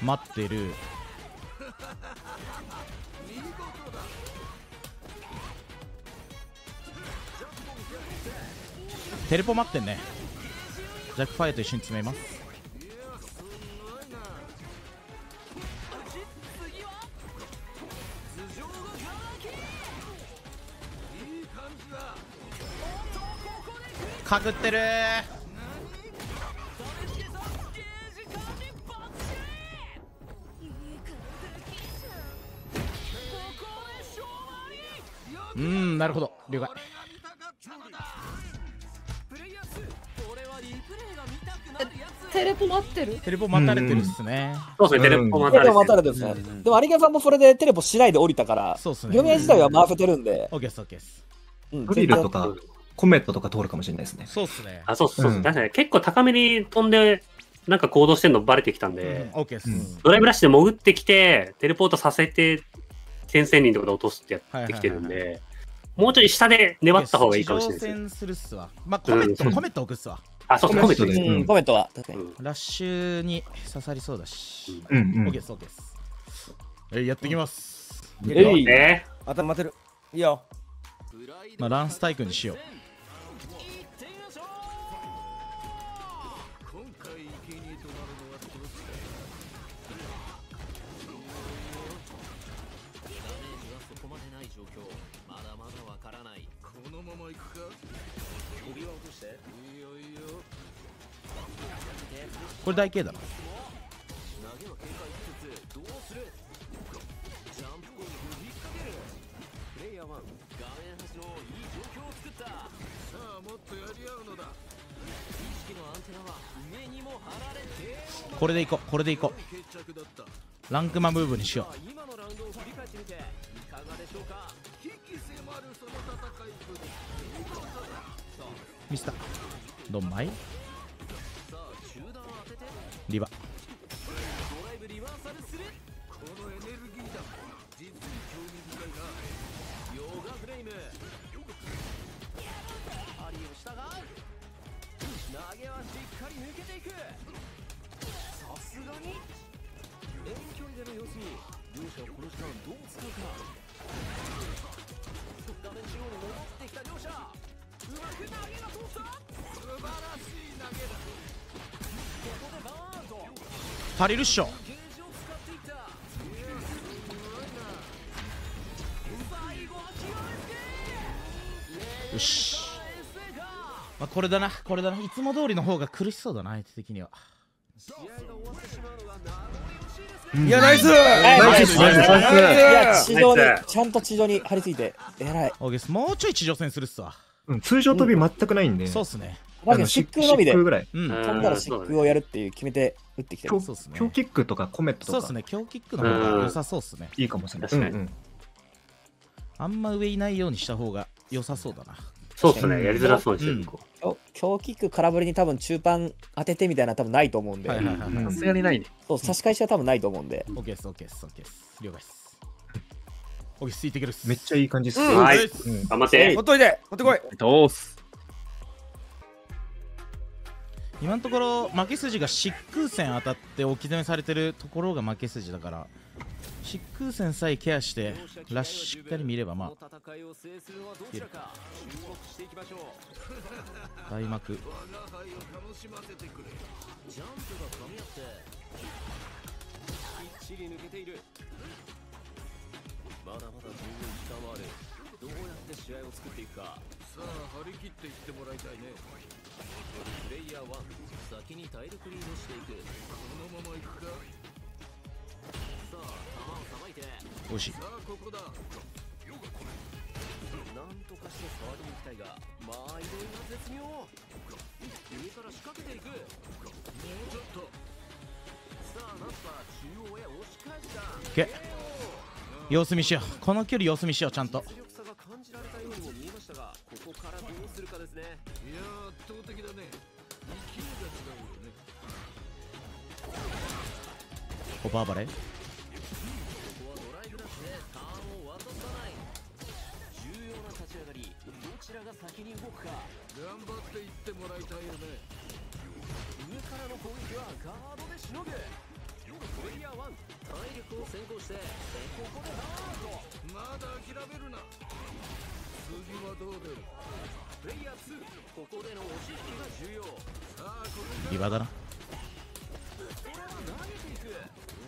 待ってる。テレポ待ってんね。ジャックファイアと一緒に詰めます。かくってる。うんなるほど。了解。てる？テレポ待たれてるっすね。そうですねテレポ待たれてる。待たれてるんですねでも有賀さんもそれでテレポしないで降りたからそうっすね。余命自体は回せてるんで。オッケーっすオッケーっす。うんドリルとかコメットとか通るかもしれないですね。そうっすね。あ、そうそう確かに結構高めに飛んで、なんか行動してんのバレてきたんで、オッケーっす。ドライブラッシュで潜ってきて、テレポートさせて、先生人とかで落とすってやってきてるんで、もうちょい下で粘った方がいいかもしれないですね。地上戦するっすわ。まあコメット、うん。コメット置くっすわあそうそうコメットで。すうん。コメントは確かに。ラッシュに刺さりそうだし、うん。うん。オッケーっすオッケーっす。えやってきます。えいえ頭当てるいいよ。まあランスタイクにしようこれ大形だな。これでいこうこれでいこう。ランクマムーブにしよう。ミスタードンマイリバ。ドライブリバーサルするこのエネルギーだ実に興味深いなヨガフレーム針を従う投げはしっかり抜けていくさすがに。遠距離での様子に両者をこの時間どう使うか画面中央に戻ってきた両者うまく投げが通った素晴らしい投げだここでバーン足りるっしょ。よし。まあこれだな。これだな。いつも通りの方が苦しそうだな相手的には。いやナイスナイス。ナイス。ナイスいや地上にちゃんと地上に張り付いて偉い。オーケーっす。もうちょい地上戦するっすわ。うん通常飛び全くないんで。そうっすね。マジで疾空のみで。飛んだら疾空をやるっていう決めて打ってきてる強そうっすね。強キックとかコメットとか。そうっすね。強キックの方が良さそうっすね。いいかもしれない。確かに。うんうん。あんま上いないようにした方が良さそうだな。そうっすね。やりづらそうですよん。向こ強強キック空振りに多分中盤当ててみたいな多分ないと思うんで、はいはいはいはい。さすがにないね。そう差し返しは多分ないと思うんで、オッケーですオッケーですオッケーです。了解です。オッケーですついてくるめっちゃいい感じっす。うん。はい。うん頑張って。ほっといてほってこい。どうす。今のところ負け筋が疾空戦当たって置き攻めされてるところが負け筋だから疾空戦さえケアしてラッシュしっかり見ればまあいを制するのはどちらか。注目していきましょう。大幕。ませてくれジャンプが噛み合ってきっちり抜けている。まだまだ十分時間はある。どうやって試合を作っていくか。さあ張り切っていってもらいたいねプレイヤー1先に体力リードしていく。このままいくか？さあ球をさばいて惜しい。さあここだなんとかして触りに行きたいがまあ移動が絶妙上から仕掛けていくもうちょっとさあナッパ中央へ押し返した。様子見しよう。この距離様子見しようちゃんとオパーバレーここはドライブだってターンを渡さない重要な立ち上がりどちらが先に動くか頑張っていってもらいたいよね上からの攻撃はガードでしのぐプレイヤー1体力を先行してここでハードまだ諦めるな次はどう出るプレイヤー2ここでの押し引きが重要さあこれリバだな投げていく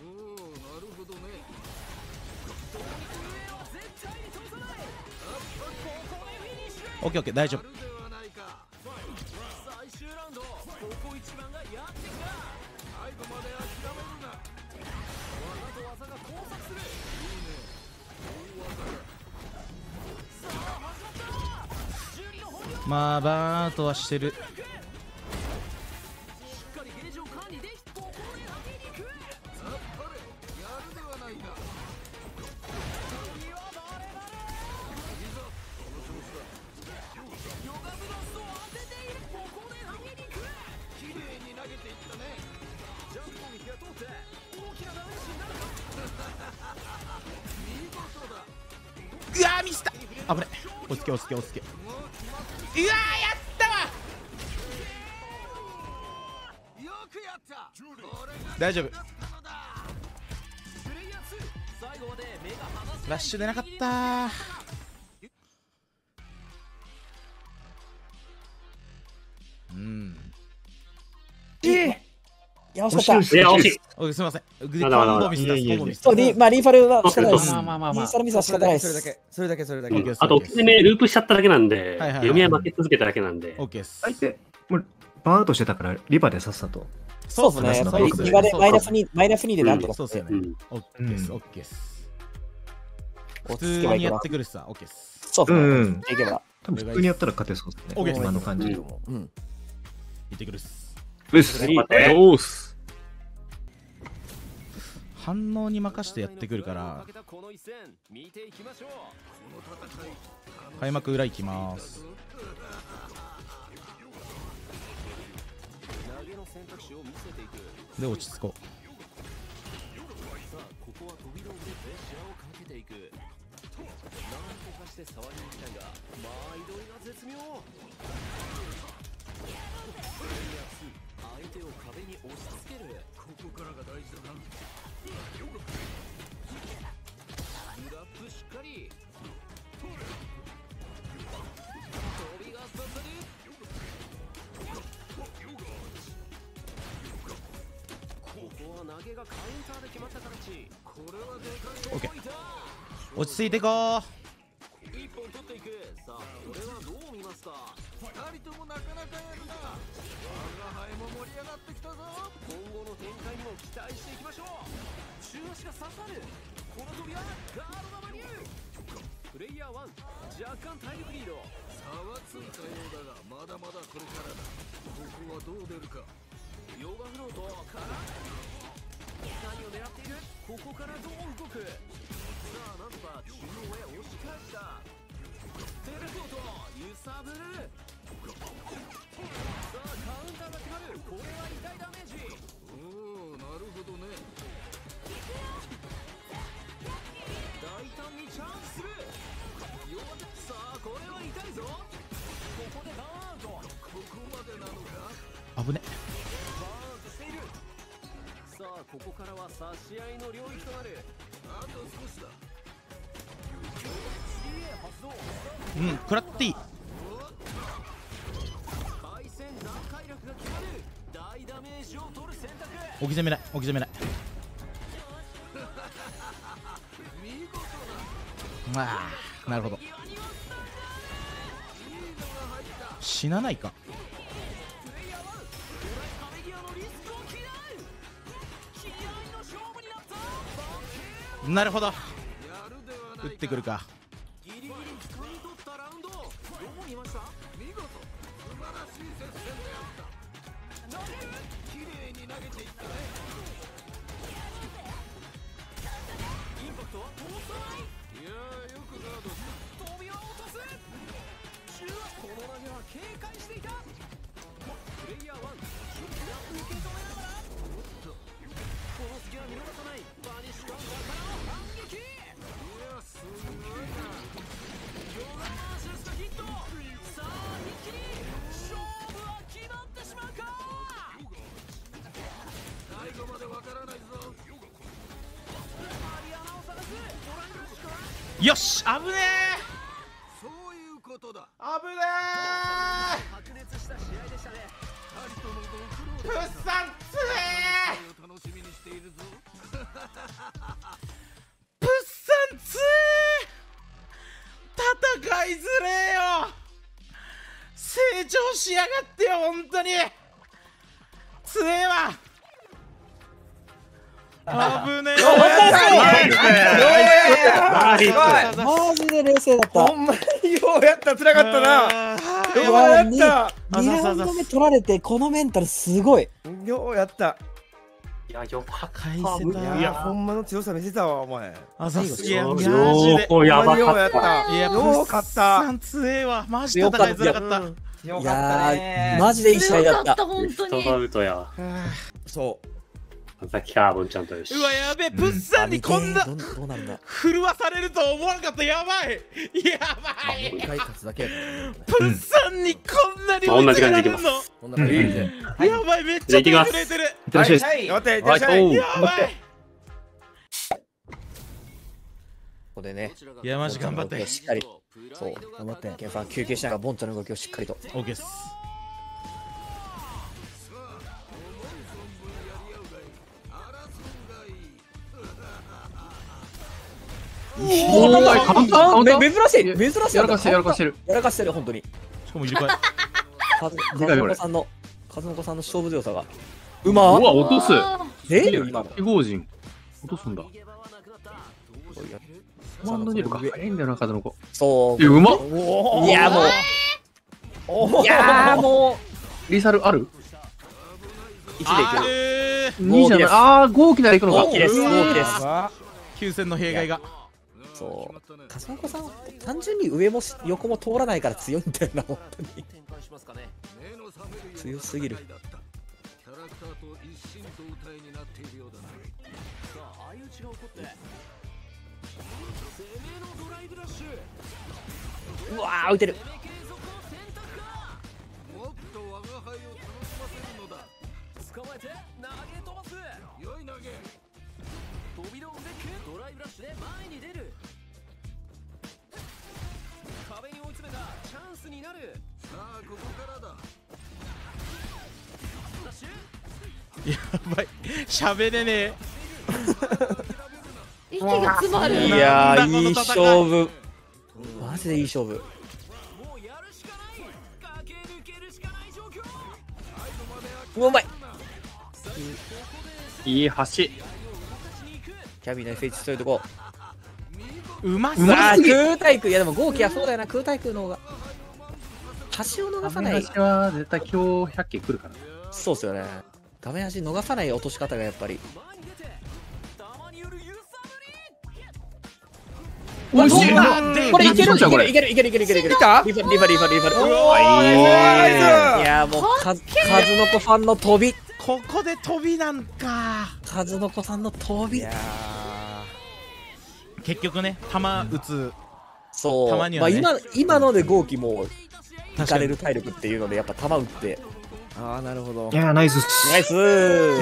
おおなるほどね上を絶対に通さないここでフィニッシュオッケーオッケー大丈夫。ではないか最終ラウンドここ一番がやってきた最後まで諦めるな技と技が交錯するいいね大技ださあ始まったまあバーンとはしてる。落ち着け。落ち着け落ち着けうわーやったわ！よくやった！これが大丈夫。プレイヤー2最後まで目が離せないラッシュ出なかった。うん。いや惜しかったいや惜しいすみません。でまだまだコンボミスだ。いえいえ。いえコンボミスそうリまあリーファルは仕方ない。ですまあまあまあまあ。リーファルミスは仕方ないです。それだけそれだけそれだけ。オッケーです。あと、おすすめループしちゃっただけなんで、はいはいはい。読みは負け続けただけなんで、オッケーです。相手、もうバーンとしてたから、リバでさっさと。そうですね。そうですね。リバでマイナス2マイナス2でなんとか。そうっすよね。うん。オッケーです。オッケーです。普落ち着通けばいいかな。にやってくるさオッケーです。そうですね。うんいけば。多分普通にやったら勝てそうですね。今の感じ。うん。行ってくるっす。うっって。どうす。反応に任してやってくるから。開幕裏行きます。投げの選択肢を見せていくで落ち着こさあここは飛び道具でプレッシャーをかけていくなんとかして触りに行きたいがまあ移動が絶妙相手を壁に押し付けるここからが大事だな。グラップしっかり。飛びが刺さるここは投げがカウンターで決まった形。これはでかい落ち着いていこう。一本取っていく。さあこれはどう見ますか？二人ともなかなかやるな上がってきたぞ。今後の展開にも期待していきましょう。中足が刺さる。この飛びはガードが間に。合うプレイヤー1若干体力リード。差はついたようだがまだまだこれからだ。ここはどう出るか。ヨガフロートから。何を狙っている？ここからどう動く？さあなんとか中央へ押し返した。テレポート揺さブルさあカウンターが決まるこれは痛いダメージおおなるほどね大胆にチャンスするよさあこれは痛いぞここでターンアウトここまでなのか危ね。バーンとしているさあここからは差し合いの領域となるあと少しだうん食らっていい。置き攻めない置き攻めない。ああなるほど。死なないか。なるほど。打ってくるか。危ねえ。ようやったマジで冷静だった。ほんまにようやった。辛かったな。いようやった。2ラウンド目取られて、このメンタルすごい。ようやった。いや、よかった。返せたいやほんまの強さ見せたわお前。あざっすいや。よマジでーやばほんまにようやっかった。たいやよう勝った。プッサンつえわ。マジ戦いづらかった。よいかったやねー、マジでいい試合だった。本当に。トバウトや。そうさっきか、ボンちゃんとよし。うわやべえプッサンにこんなどどうんだ。震わされると思わなかった。やばい。やばい。一回勝つだけやからね。プッサンにこんなにれるのやばいめっちゃ震えてる。いってらっしゃい。待ってい。ってらっしゃい。やばい。ここでねいやマジ頑張って。しっかりそう頑張って。ケンファン休憩しながらボンちゃんの動きをしっかりと。ですおーカウンターカウンターめ珍しい珍しいやらかしてるやらかしてる。やらかしてる。本当に。しかも入れ替え。カズでかいこれカズノコさんのカズノコさんの勝負強さが。うまうわ、落とす。出る今の。非合人。落とすんだ。コマンドニルか。早いんだよな、風の子。そう。え、うまっ。いやもう。いやーもリサルある？う1でいける。えー ?2 じゃない。あー、合気なら行くのか。合気ですうわ合気です。急戦の弊害がそう。カズノコさん単純に上もし横も通らないから強いんだよな本当に。展開しますかね。強すぎる。キャラクターと一心同体になっているようだな。さあ相打ちが起こって。攻めのドライブラッシュうわー浮いてるになる。さあここからだ。やばい。喋れねえ。息が詰まる。いやーいい勝負。マジでいい勝負。もうやるしかない駆け抜けるしかない状況うわうまいいい橋。キャビンの FH そういうとこう。まう。わーさすぎ空対空。いやでも豪気はそうだよな。空対空の方が橋を逃さない。橋は絶対今日100件来るから。そうっすよね。画面端逃さない落とし方がやっぱり。前に出てたまによる揺さぶり美味しいこれいけるいけこれるいけるいけるいける。いけるいけるリファリファリ。ファリファリうわいやもうか数の子ファンの飛び。ここで飛びなんか。数の子さんの飛び。結局ね球打つ。そう。たまにはね。まあ今今ので豪輝もい確かれる体力っていうのでやっぱ球打って。ああなるほど。いやーナイスナイス。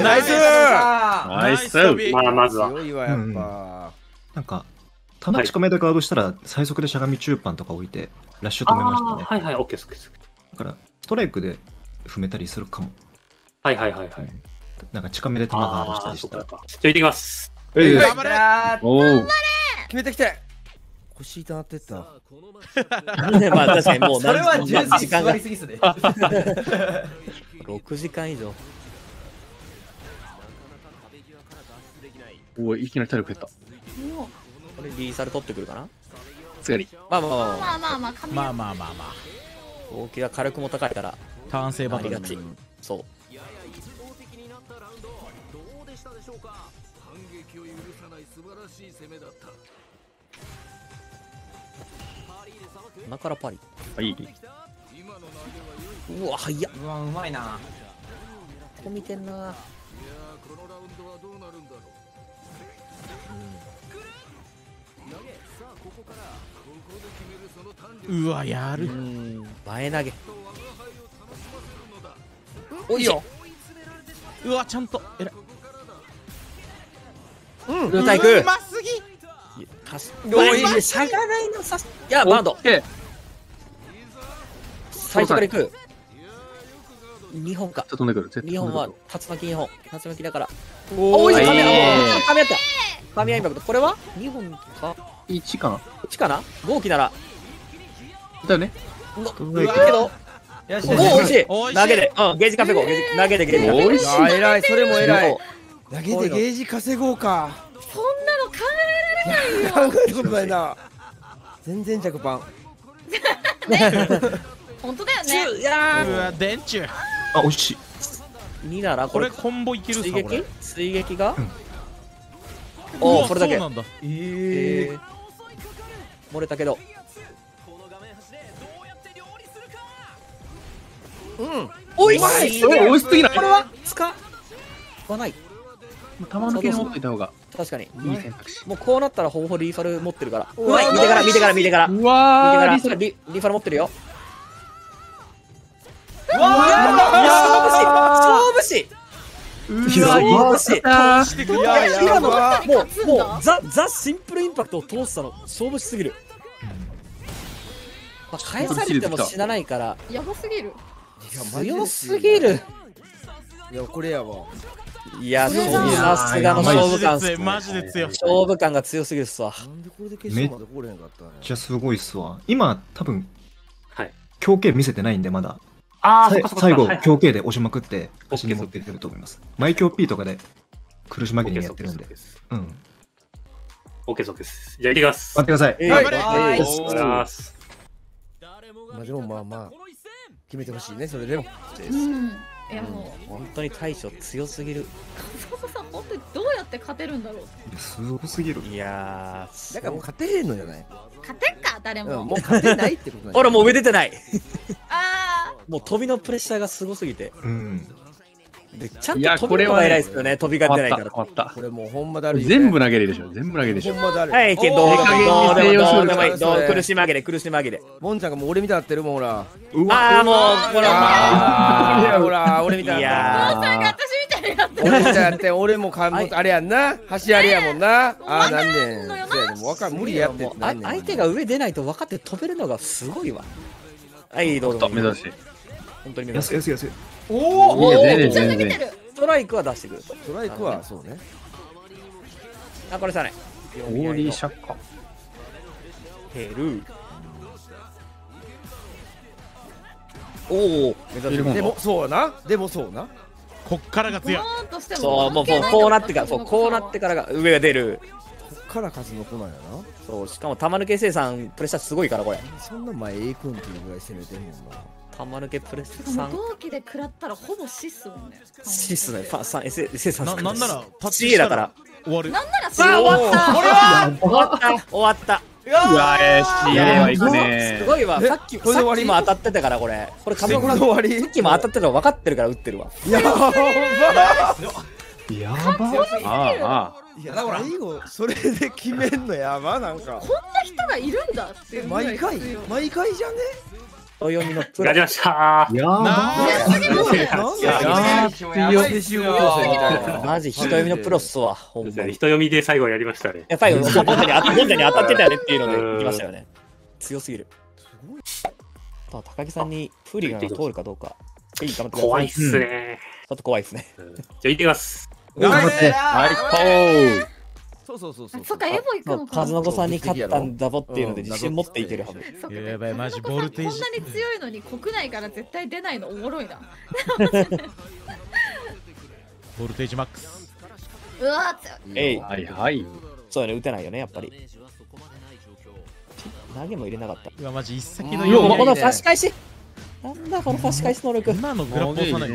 ナイス。ナイス。まあ、まずは。強いわやっぱ。なんか玉近めでガードしたら最速でしゃがみ中盤とか置いてラッシュ止めましたね。はいはい、オッケーです。オッケーです。だからストライクで踏めたりするかも。はいはいはいはい。なんか近めで球ガードしたああ、りした。じゃあ行ってきます。頑張れおお決めてきて腰痛なってった。ね まあ確かにもうそれは何純粋に時間が座りすぎっすね。6時間以上。おいいきなり体力減った。これリーサル取ってくるかな？つがりまあまあまあまあまあまあまあ髪まあまあまあまあ大きな火力も高いからターン制バトルそう反撃を許さない素晴らしい攻めだった鼻からパリ。はいうわ早っ。うわうまいな。ここ見てんな。このラウンドはどうなるんわやる。うん。前投げ。おいい。ようわちゃんと。えらい。うん。ルータイク。うますぎおいしゃがないのさいやバンド。最初から行く。2本か。飛んでくる。絶対2本は竜巻2本竜巻だから。おおいはい。噛み合った噛み合った。噛み合いンパクトこれは？2本か？1かな？こっちかな？豪輝なら。だよね。のうわけど。よしおお美味しい。しい。投げでうんゲージカフェゴーゲージ投げでゲージカフェ美味しい。それも偉い。そ投げてゲージ稼ごうかそんなの考えられないよ。考えたことないな。全然着パン。本当だよね。いやうわ電柱あ美味しい。ー2ならここれれコンボいける追撃？追撃が？うわおおそれだけ。そうなんだ。えー。漏れたけど。うん。おいしいおい美味しすぎない？これは使わない。玉抜け持っといた方が確かに。いい選択肢。もうこうなったらほぼほぼリーファル持ってるから。うまい見てから見てから見てから。見うてかわーらリスリリーファル持ってるよ。うわ勝負師うわ勝負師。ーいやや今のばもうもうザザシンプルインパクトを通したの。勝負しすぎる。まあ返されても死なないから。やばすぎる。強すぎる。いやこれやわいやさすがの勝負感っすマジで強い。勝負感が強すぎるっすわ。なんでこれで決勝まで来れへんかったねじゃあすごいっすわ。今多分はい。強形見せてないんでまだ。ああ。最後はい強形で押しまくって足に持っていってると思います。マイ強 P とかで苦し紛れにやってるんで。うんオッケーです、オッケーです。じゃあ行きます。待ってください。えー頑張れはい。お願いします。まあでもまあまあ決めてほしいねそれでも。うんいやもう。本当に大将強すぎる。風間さん本当にどうやって勝てるんだろう。いやすごすぎる。いやーだからもう勝てへんのじゃない勝てんか誰も、うんもう勝てないってことなん俺もう上出てない。あもう飛びのプレッシャーがすごすぎて。うんでちゃんいやと飛びが偉いですよね飛びが変わった出ないから。変わった。これもうほんまだるい全部投げるでしょ全部投げるでしょ。ほんまだるいはい、けど、どうでもでもいい、苦し紛れ、苦し紛れ。もんちゃんがもう俺みたいになってるもんほら。うああ、もう、これあー。ほら俺みたいなってるやあ私みたいになって俺みたいになって俺もかんはい。あれやんな。橋あれやもんな。あーなんねん。のよな。そうやねんもうわかん無理やって相手が上出ないと分かって飛べるのがすごいわ。はい、どうぞ。目指して本当に目指す。安い安い安い。おおめっちゃ然全然投げてる。ストライクは出してくる。ストライクはそうね。あ、これさね。オーリーシャッカヘル。おお、目指す。いるも。んでもそうやな？でもそうな？こっからがボ強い。そう、もう、もう、こうなってから、そう、こうなってからが上が出る。こっから数の子なんやな。そう、しかも玉抜け生産、プレッシャーすごいから、これ。そんな前 A 君っていうぐらい攻めてんもんな玉抜けプレッシャー3。もう同期で食らったらほぼ死っすもんね。シスね、ファ3、S、S 3。ななんならタッチだから。ら。終わる。なんなら終わった。ここれは。終わった。終わったうわえー CA は行くすねごいわ。えさっき、これで終わり？さっきも当たってたから、これ。これ、カズノコさん、これで終わり？さっきも当たってたの分かってるから打ってるわ。やばやばああいや最後それで決めんのやばなんか。こんな人がいるんだって毎回？毎回じゃね？お読みのプロガチ。ましたやばマジ人読みのプロっすわ。ほんまに。人読みで最後やりましたね。やっぱり、そうボンダに当たってたよねっていうので言いましたよね。強すぎる。あと高木さんにフーリガンが通るかどうか。怖いっすね。ちょっと怖いですね。うんじゃあ行ってきます。頑張ってはいポそうそうそうそう。そっかエボ行くのか。カズノコさんに勝ったんだぞっていうので自信持っていけるはず。そっかやばいマジボルテージ。こんなに強いのに国内から絶対出ないのおもろいな。ボルテージマックス。うわ強い。えい。はいはい。そうよね、打てないよね、やっぱり。投げも入れなかった。うわマジ一石のよようこの差し返し。なんだこの差し返し能力。今のグラップ押さない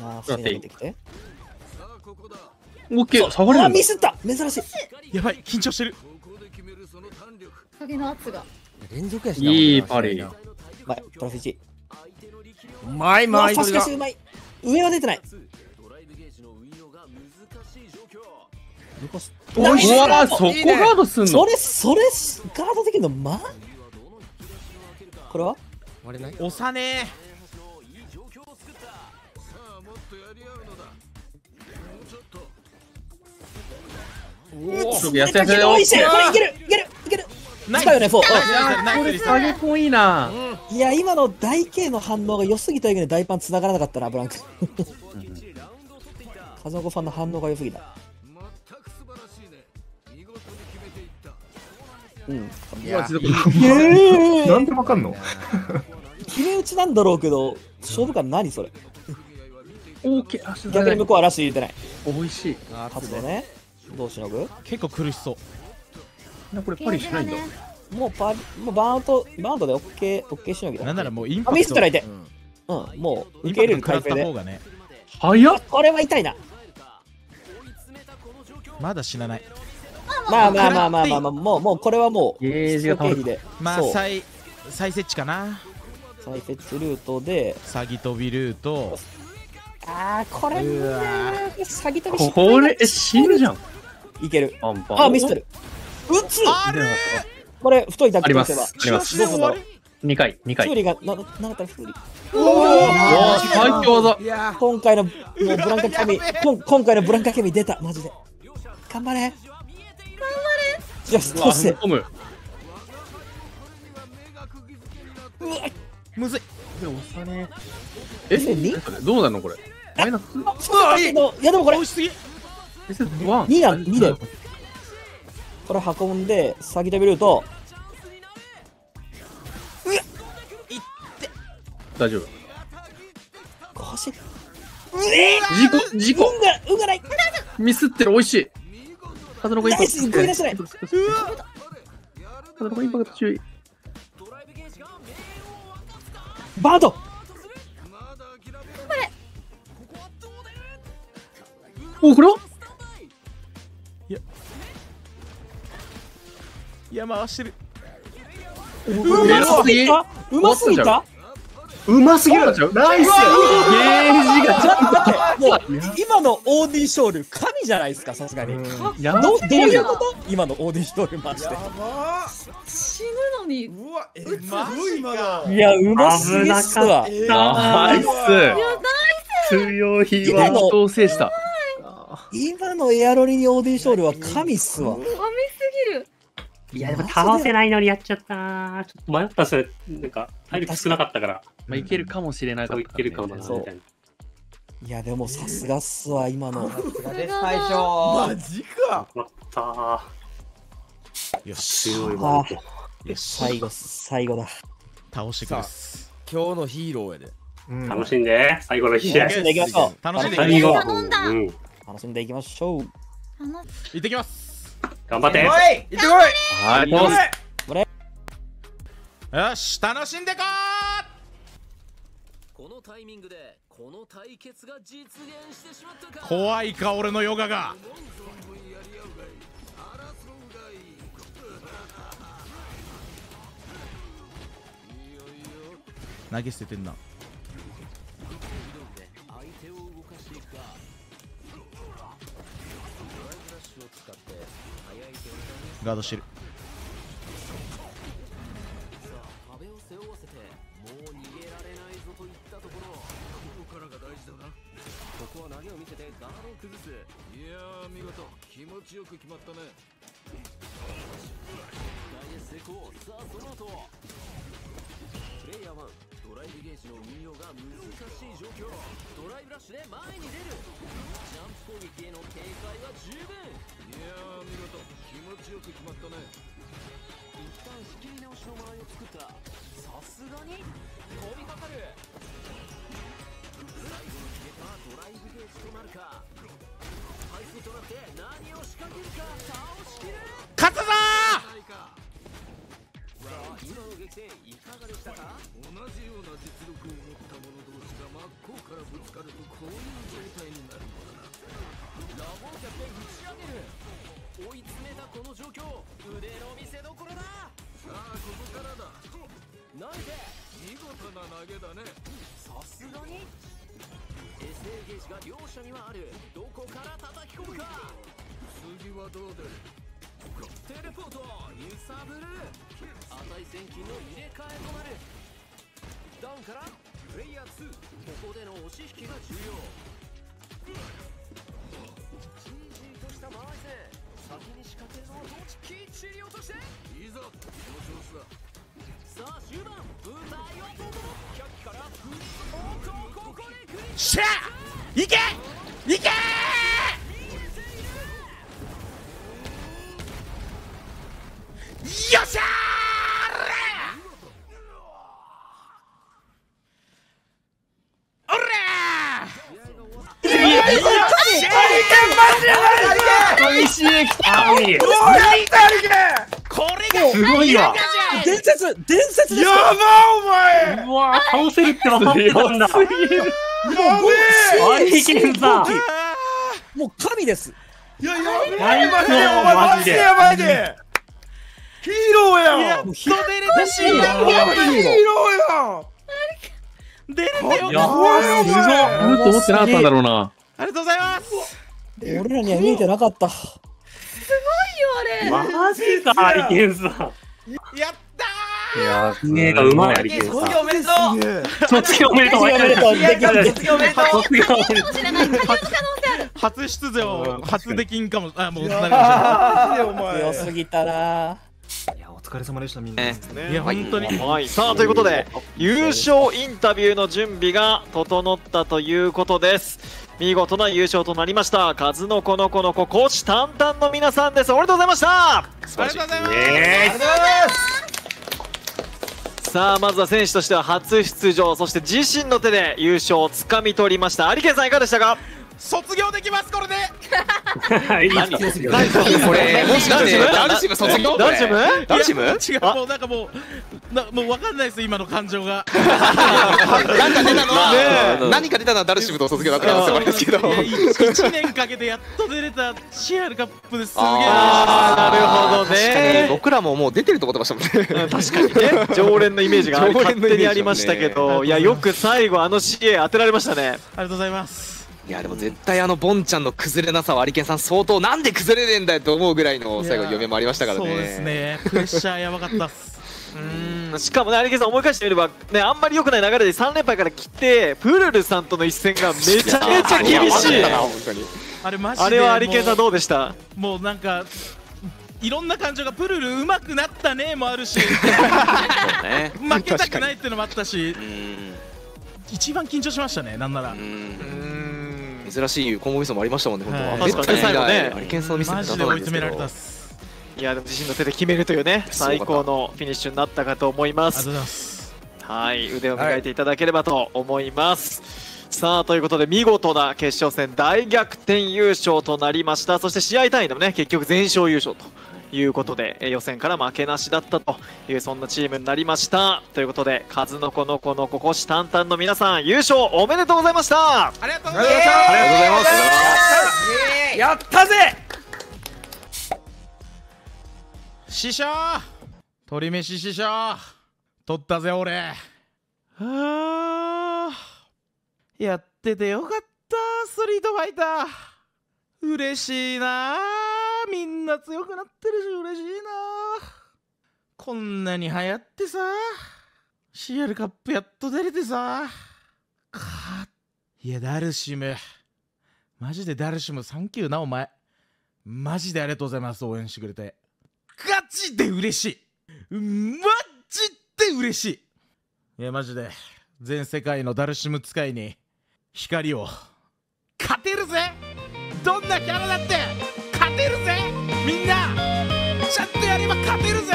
なあ、それ出てきて。オッケー下がれあ、るミスった。珍しい。やばい緊張してる。影の圧が。連続やしないいパリ。まトロフィー1。うまいまいそれが差し返しうまい上は出てない。おいわあそこガードすんの？それ、それ、ガードできるの、ま？これは？割れない？押さねちょっとやってやって。おいしいこれいけるいけるいけるナイス使うよね、フォー。これ下げポイな。うん。いや、今の大 K の反応が良すぎたゆえに大パン繋がらなかったな、ブランク。カズノコファンの反応が良すぎた。うん。いやえなんでわかんの？決め打ちなんだろうけど、勝負感何それ？逆に向こうはラッシュ入れてない。おいしい。初のね。どうしのぐ？結構苦しそう。これパリしないんだもうパリ、もうバウント、バウントでオッケー、オッケーしのぎだ。なんならもうインあ、パクト。ミスったらいて。うん、もう受け入れる食らったタイプで。方がね。早っ。これは痛いな。まだ死なない。まあまあまあまあまあまあ、もう、もうこれはもう、ゲージが溜まる。まあ再再設置かな。再設置ルートで、詐欺飛びルート。あー、これ、詐欺飛びこれえ死ぬじゃんいける。パンパン。あ、ミスってる。打つ。あれこれ、太いありますれば。す。あります。どうすんだろう2回2回。フーリーがな、なかったらフー。リー。おー最強技今回のもうブランカケミ、今回のブランカケミ出た、マジで。頑張れ。頑張れ。よし、通して？うわ、む。ずい。で押さねえどうなのこれ。マイナス？いやでもこれ、押しすぎワン？2だ、2で。これ運んで、先飛びルート。大丈夫。こうし。うえ事故事故運が、ない。ミスってる美味しい。風の子インパクト。してない。風の子インパクト注意。バートおこれは？いや回してる。うますぎた？うますぎた？うますぎる。ナイス。ゲージがちょっと待って、もう今のオーディショール、神じゃないですか、さすがに。やどどういうこと？今のオーディショール、マジで。死ぬのに。うわえすごい今のいや、うますぎっすわ。えーナイス。や強い日は人を制した。今のエアロリにオーディショールは神っすわ。ばいすぎるいや、でも倒せないのにやっちゃったな。ちょっと迷ったんですよ。なんか、体力少なかったから。まあいけるかもしれないそういけるかもな、みたそういな。いや、でもさすがっすわ、今の。さすがです最初マジか終わったよし強いあわ。よし最後、最後だ。倒してくれっす今日のヒーローやでうん楽しんで、最後の日楽しんでいきましょう。楽しんで最後。頼んだうん。楽しんでいきましょう。行ってきます頑張って。おい。行ってこい。はいどうぞよし楽しんでここのタイミングでこの対決が実現してしまったか。怖いか俺のヨガが。投げ捨ててんなガードしてる。さあ壁を背負わせてもう逃げられないぞといったところ。ここからが大事だな。ここは投げを見せてガードを崩す。いやー見事。気持ちよく決まったね。ダイエス成功さあその後プレイヤー1ドライブゲージの運用が難しい状況。ドライブラッシュで前に出る。ジャンプ攻撃への警戒は十分。いやー見事。気持ちよく決まったね。一旦仕切り直しの間合いを作った。さすがに。飛びかかる。最後の決め手はドライブゲージとなるか。排水となって何を仕掛けるか。倒しきる。勝つぞさあ今の激戦いかがでしたか？同じような実力を持った者同士が真っ向からぶつかるとこういう状態になるものだラボーキャプテン打ち上げる。追い詰めたこの状況腕の見せ所だ。さあここからだ。投げて見事な投げだね。さすがに？SA ゲージが両者にはある。どこから叩き込むか？次はどう出る？テレポー!ト揺さぶる値戦金の入れ替えとなるダウンからプレイヤー2ここでの押し引きが重要じーじーとした間合い戦先に仕掛け!るのはどっちきっちり落としていいぞこの調子ださあ終盤舞台はどこだ100機からフリおっとここでクリッしゃいけ!いけーよ。っしゃ美味しい。来たおい。これがすごい。わ伝説伝説ですやばお前うわ倒せるって分かってたんだもうアリケンさんもう神ですい。ややばい。マジでやばい。でヒーローやん。やっと出れたしヒーローやん。出れてよいやー、すごい。来ると思ってなかったん。だろうな。ありがとうございます俺らには見えてなかったすごいよあれマジかアリケンさん。やったいやー、ねえがうまいアリケンさん。卒業おめでとう卒業おめでとう初出場初できん。かもあもう強すぎたないや、お疲れ様でした、みんな。ねいや本当に。はい、さあということで優勝インタビューの準備が整ったということです。見事な優勝となりました。数の子の子の子虎視眈々の皆さんです。おめでとうございました。ありがとうございます。えさあまずは選手としては初出場そして自身の手で優勝をつかみ取りました。有健さんいかがでしたか？卒業できますこれで。これもしかしてダルシム卒業？ダルシムダルシム違うもうなんかもうなもう分かんないです今の感情が。なんか出たのねは何か出たのはダルシムと卒業だった可能性もありますけどいや1年かけてやっと出れたシアルカップです。すげえ。あーなるほど確かにね僕らももう出てると思ってましたもんね。うん確かにね。常連のイメージが勝手にありましたけど、ねいやよく最後あの CA 当てられましたね。ありがとうございますいやでも絶対あのボンちゃんの崩れなさはアリケンさん相当なんで崩れねえんだよと思うぐらいの最後読めもありましたからね。そうですね。プレッシャーやばかったっす。うーん。しかもね有木さん思い返してみればねあんまり良くない流れで3連敗から来てプルルさんとの一戦がめちゃめちゃ厳しい。あれマジであれは有木さんもどうでした？うもうなんかいろんな感情がプルル上手くなったねもあるし。負けたくないってのもあったし。うん。一番緊張しましたねなんなら。うん珍しいコンボミスもありましたもんね本当は。めったに確かにないね。アリケンさんのミスってマジで追い詰められたっす。いやでも自身の手で決めるというね最高のフィニッシュになったかと思います。はい腕を磨いていただければと思います、さあということで見事な決勝戦大逆転優勝となりました。そして試合単位でもね結局全勝優勝ということで、えー予選から負けなしだったというそんなチームになりました。ということで数の子の子のここし淡々の皆さん優勝おめでとうございました。ありがとうございましたありがとうございます。やったぜ。師匠。鳥飯師匠。取ったぜ俺。はあやっててよかった。ストリートファイター。嬉しいなみんな強くなってるし嬉しいな。こんなに流行ってさ CR カップやっと出れてさかいやダルシム。マジでダルシムサンキューなお前。マジでありがとうございます応援してくれて。ガチで嬉しい。マジで嬉しい。いやマジで全世界のダルシム使いに光を勝てるぜ。どんなキャラだって。れるぜ。みんなちゃんとやれば勝てるぜ。